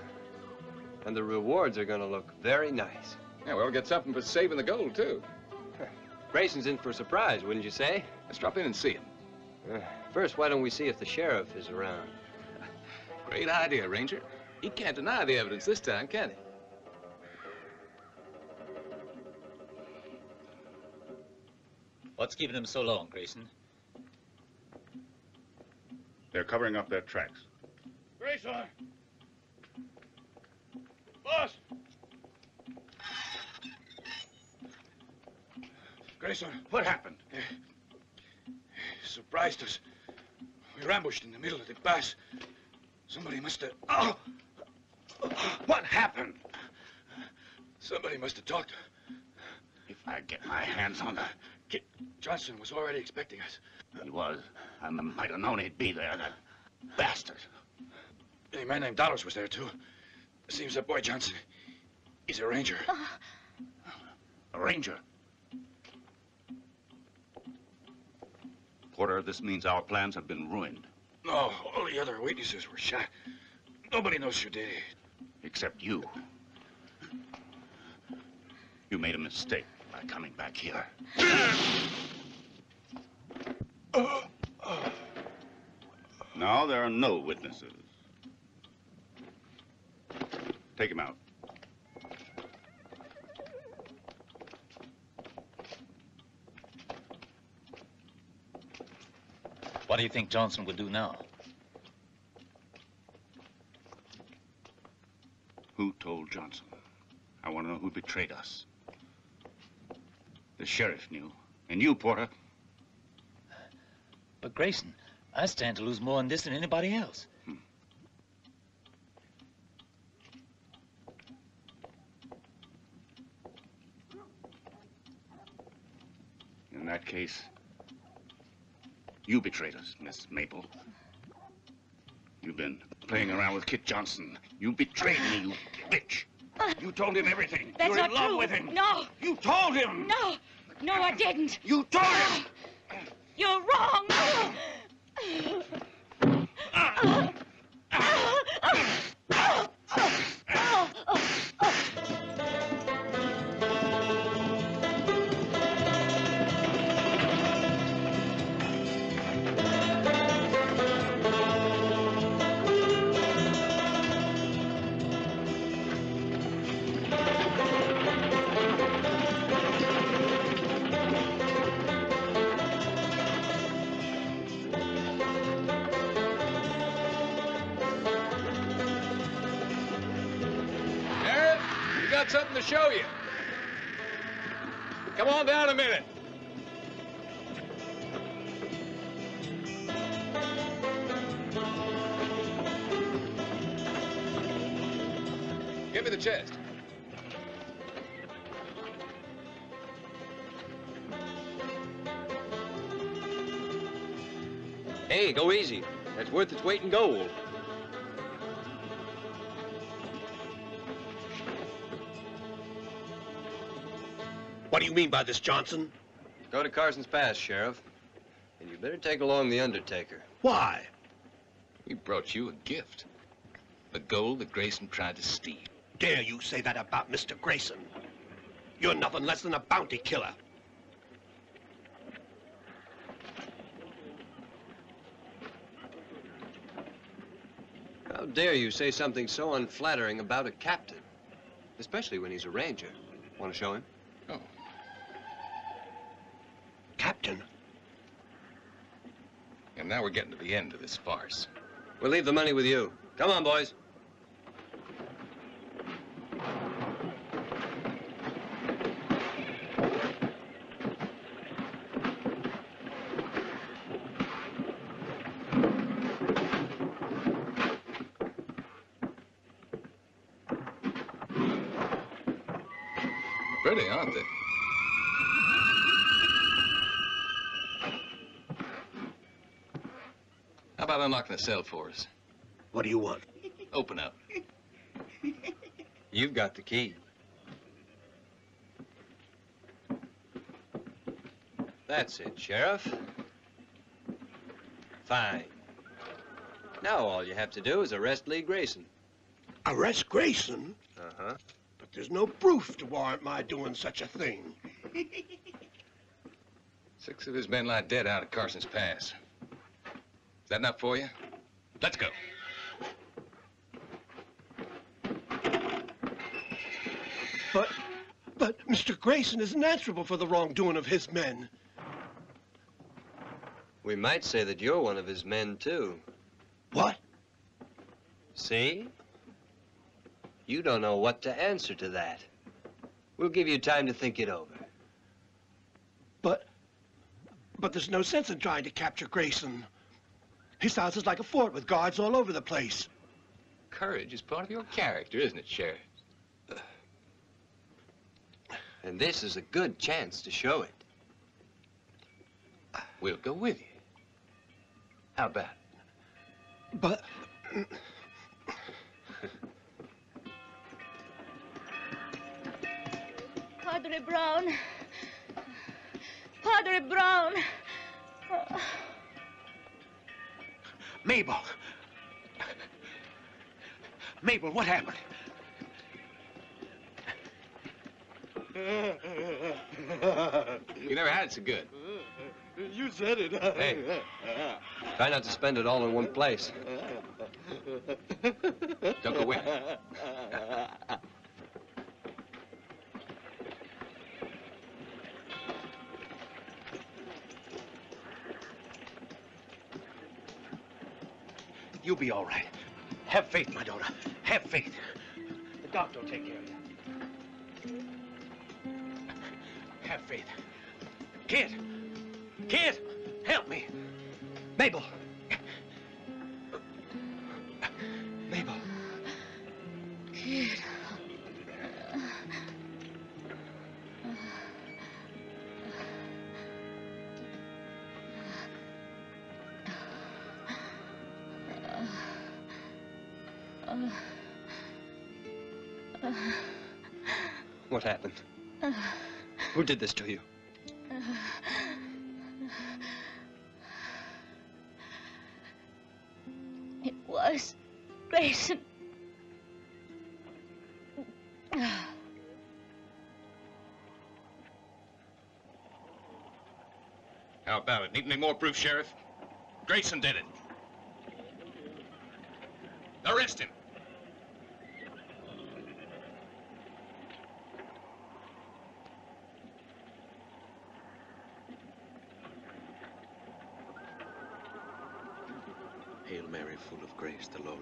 and the rewards are gonna look very nice. Yeah, we'll get something for saving the gold, too. Grayson's in for a surprise, wouldn't you say? Let's drop in and see him. Uh, first, why don't we see if the sheriff is around? Great idea, Ranger. He can't deny the evidence this time, can he? What's keeping them so long, Grayson? They're covering up their tracks. Grayson! Boss! Grayson, What happened? Eh, eh, surprised us. We were ambushed in the middle of the pass. Somebody must have... Oh! What happened? Somebody must have talked. If I get my hands on the... Kit Johnson was already expecting us. He was. I might have known he'd be there, that bastard. A man named Dollars was there, too. Seems that boy Johnson, he's a ranger. A ranger. Porter, this means our plans have been ruined. No, all the other witnesses were shot. Nobody knows who did it. Except you. You made a mistake by coming back here. Now there are no witnesses. Take him out. What do you think Johnson would do now? Who told Johnson? I want to know who betrayed us. The sheriff knew. And you, Porter. But Grayson, I stand to lose more on this than anybody else. Hmm. In that case, you betrayed us, Miss Mabel. You've been playing around with Kit Johnson. You betrayed me, you bitch. You told him everything. That's You're not in love true. with him. No. You told him. No. No, I didn't. You told him. You're wrong. Ah. By this, Johnson? Go to Carson's Pass, Sheriff. And you better take along the Undertaker. Why? We brought you a gift. The gold that Grayson tried to steal. Dare you say that about Mr. Grayson? You're nothing less than a bounty killer. How dare you say something so unflattering about a captain? Especially when he's a ranger. Want to show him? Oh. Captain? And now we're getting to the end of this farce. We'll leave the money with you. Come on, boys. How about unlocking the cell for us? What do you want? Open up. You've got the key. That's it, Sheriff. Fine. Now all you have to do is arrest Lee Grayson. Arrest Grayson? Uh-huh. But there's no proof to warrant my doing such a thing. Six of his men lie dead out at Carson's Pass. Is that enough for you? Let's go. But, but Mr. Grayson isn't answerable for the wrongdoing of his men. We might say that you're one of his men, too. What? See? You don't know what to answer to that. We'll give you time to think it over. But, but there's no sense in trying to capture Grayson. His house is like a fort with guards all over the place. Courage is part of your character, isn't it, Sheriff? And this is a good chance to show it. We'll go with you. How about it? But, Padre Brown. Padre Brown. Oh, Mabel. Mabel, what happened? You never had it so good. You said it. Hey. Try not to spend it all in one place. Don't go in. You'll be all right. Have faith, my daughter. Have faith. The doctor will take care of you. Have faith. Kid! Kid! Help me! Mabel! Mabel. Who did this to you? It was Grayson. How about it? Need any more proof, Sheriff? Grayson did it. Arrest him. Hail Mary, full of grace, the Lord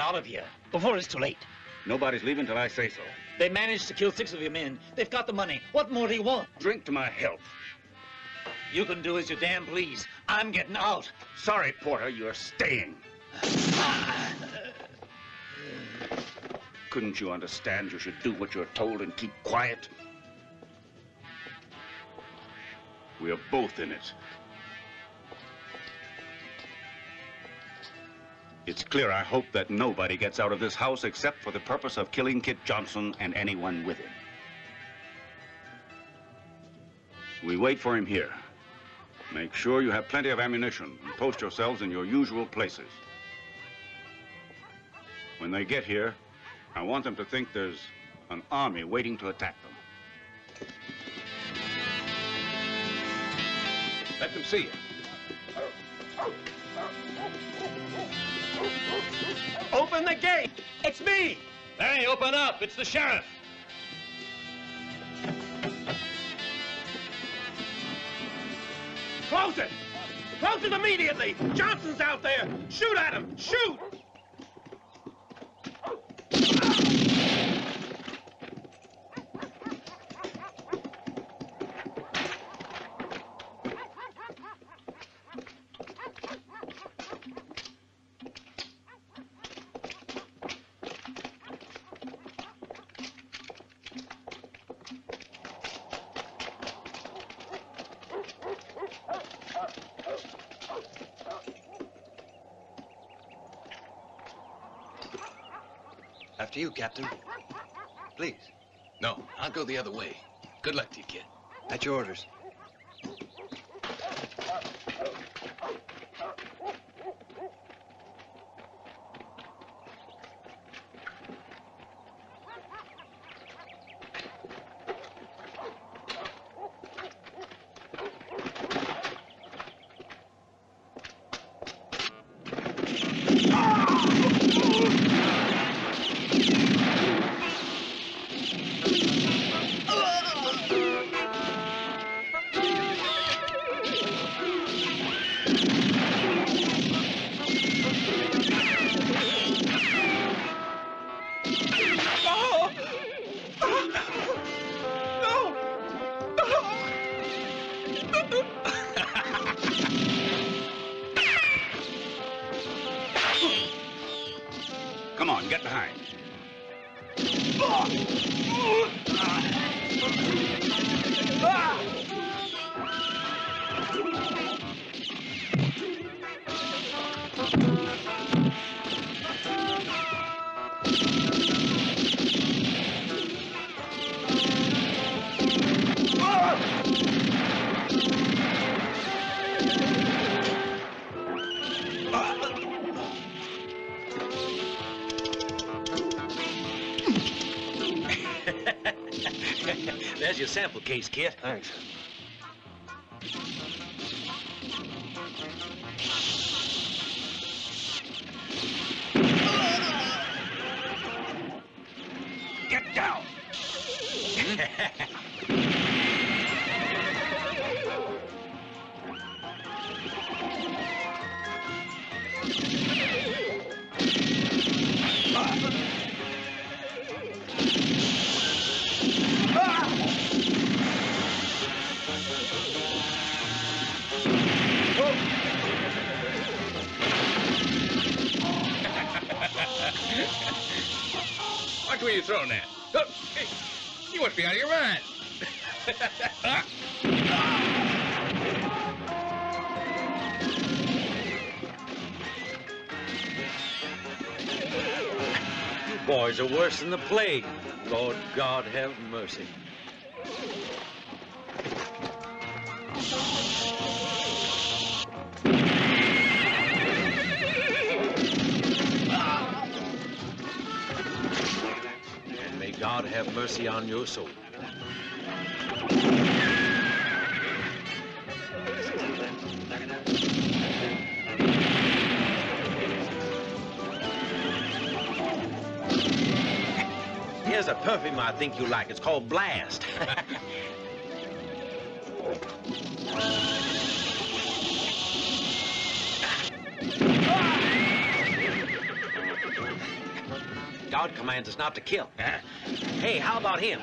Get out of here before it's too late. Nobody's leaving till I say so. They managed to kill six of your men. They've got the money. What more do you want? Drink to my health. You can do as you damn please. I'm getting out. Sorry, Porter, you're staying. Couldn't you understand you should do what you're told and keep quiet? We're both in it. It's clear, I hope, that nobody gets out of this house except for the purpose of killing Kit Johnson and anyone with him. We wait for him here. Make sure you have plenty of ammunition and post yourselves in your usual places. When they get here, I want them to think there's an army waiting to attack them. Let them see you. Open the gate! It's me! Hey, open up! It's the sheriff! Close it! Close it immediately! Johnson's out there! Shoot at him! Shoot! After you, Captain. Please. No, I'll go the other way. Good luck to you, kid. At your orders. Case, Kit. Thanks. Plague. Lord God have mercy. And may God have mercy on your soul. A perfume I think you like. It's called Blast. God commands us not to kill. Hey, how about him?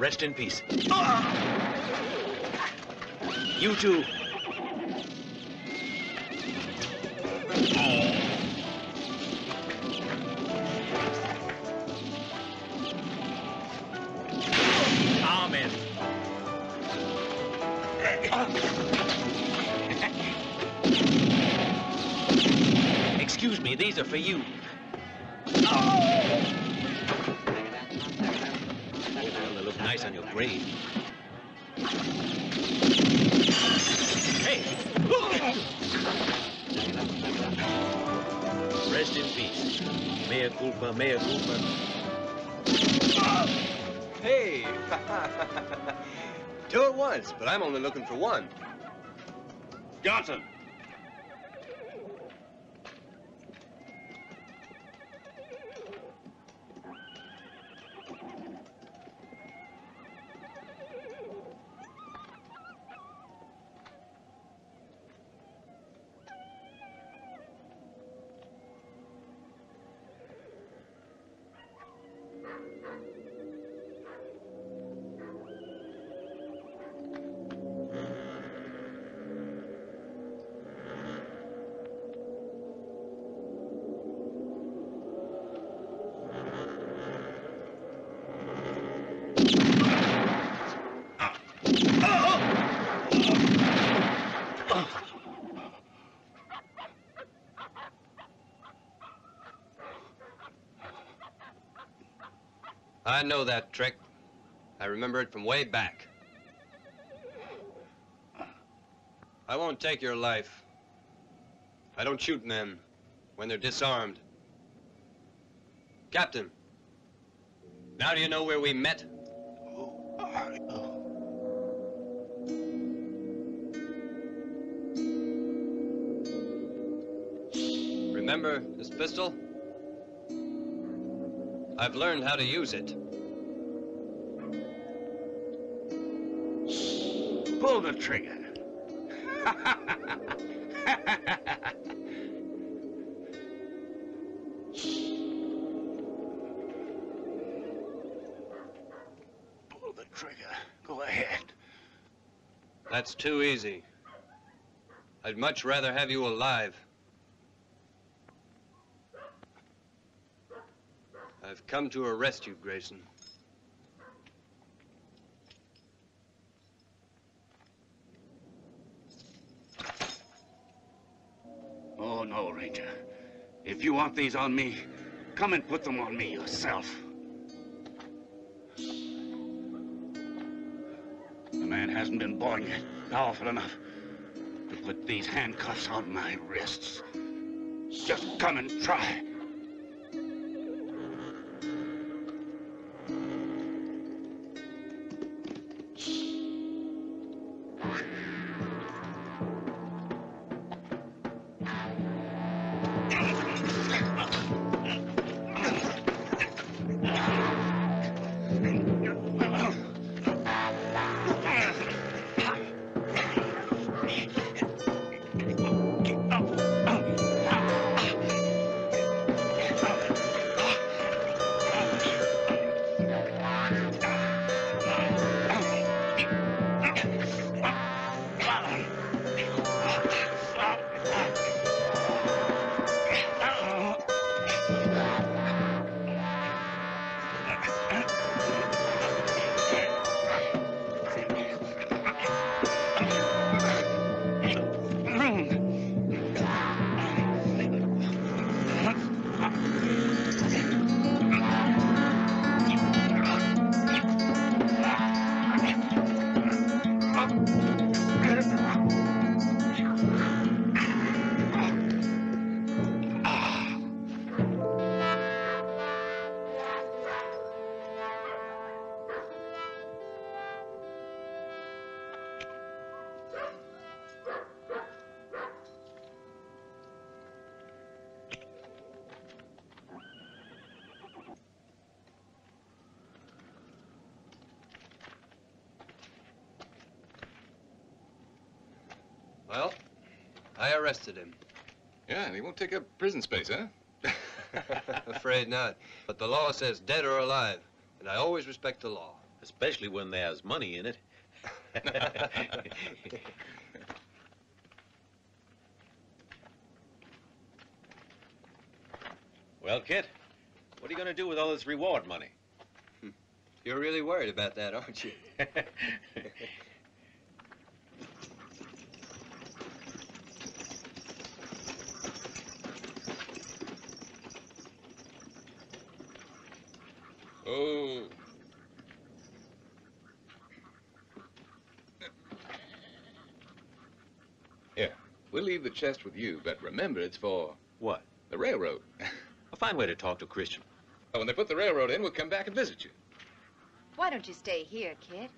Rest in peace. You too. Amen. Excuse me, these are for you. But I'm only looking for one. Johnson! I know that trick. I remember it from way back. I won't take your life. I don't shoot men when they're disarmed. Captain, now do you know where we met? Remember this pistol? I've learned how to use it. Pull the trigger. Pull the trigger. Go ahead. That's too easy. I'd much rather have you alive. I've come to arrest you, Grayson. Oh, no, Ranger. If you want these on me, come and put them on me yourself. The man hasn't been born yet, powerful enough to put these handcuffs on my wrists. Just come and try. I arrested him. Yeah, and he won't take up prison space, huh? Afraid not. But the law says dead or alive, and I always respect the law. Especially when there's money in it. well, Kit, what are you going to do with all this reward money? You're really worried about that, aren't you? chest with you, but remember it's for... What? The railroad. A fine way to talk to Christian. Oh, when they put the railroad in, we'll come back and visit you. Why don't you stay here, kid?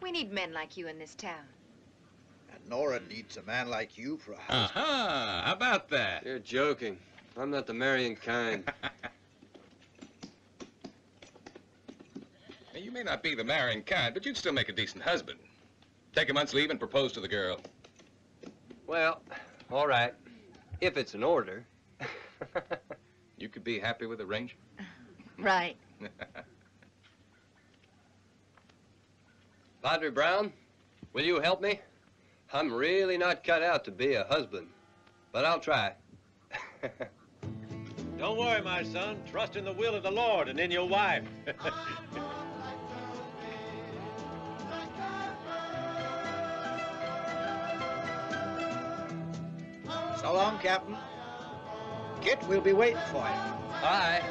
We need men like you in this town. And Nora needs a man like you for a husband. Uh-huh. How about that? You're joking. I'm not the marrying kind. Now, you may not be the marrying kind, but you'd still make a decent husband. Take a month's leave and propose to the girl. well, all right. If it's an order. You could be happy with a ranger? Right. Padre Brown, will you help me? I'm really not cut out to be a husband, but I'll try. Don't worry, my son. Trust in the will of the Lord and in your wife. So long, Captain. Kit, we'll be waiting for you. Bye.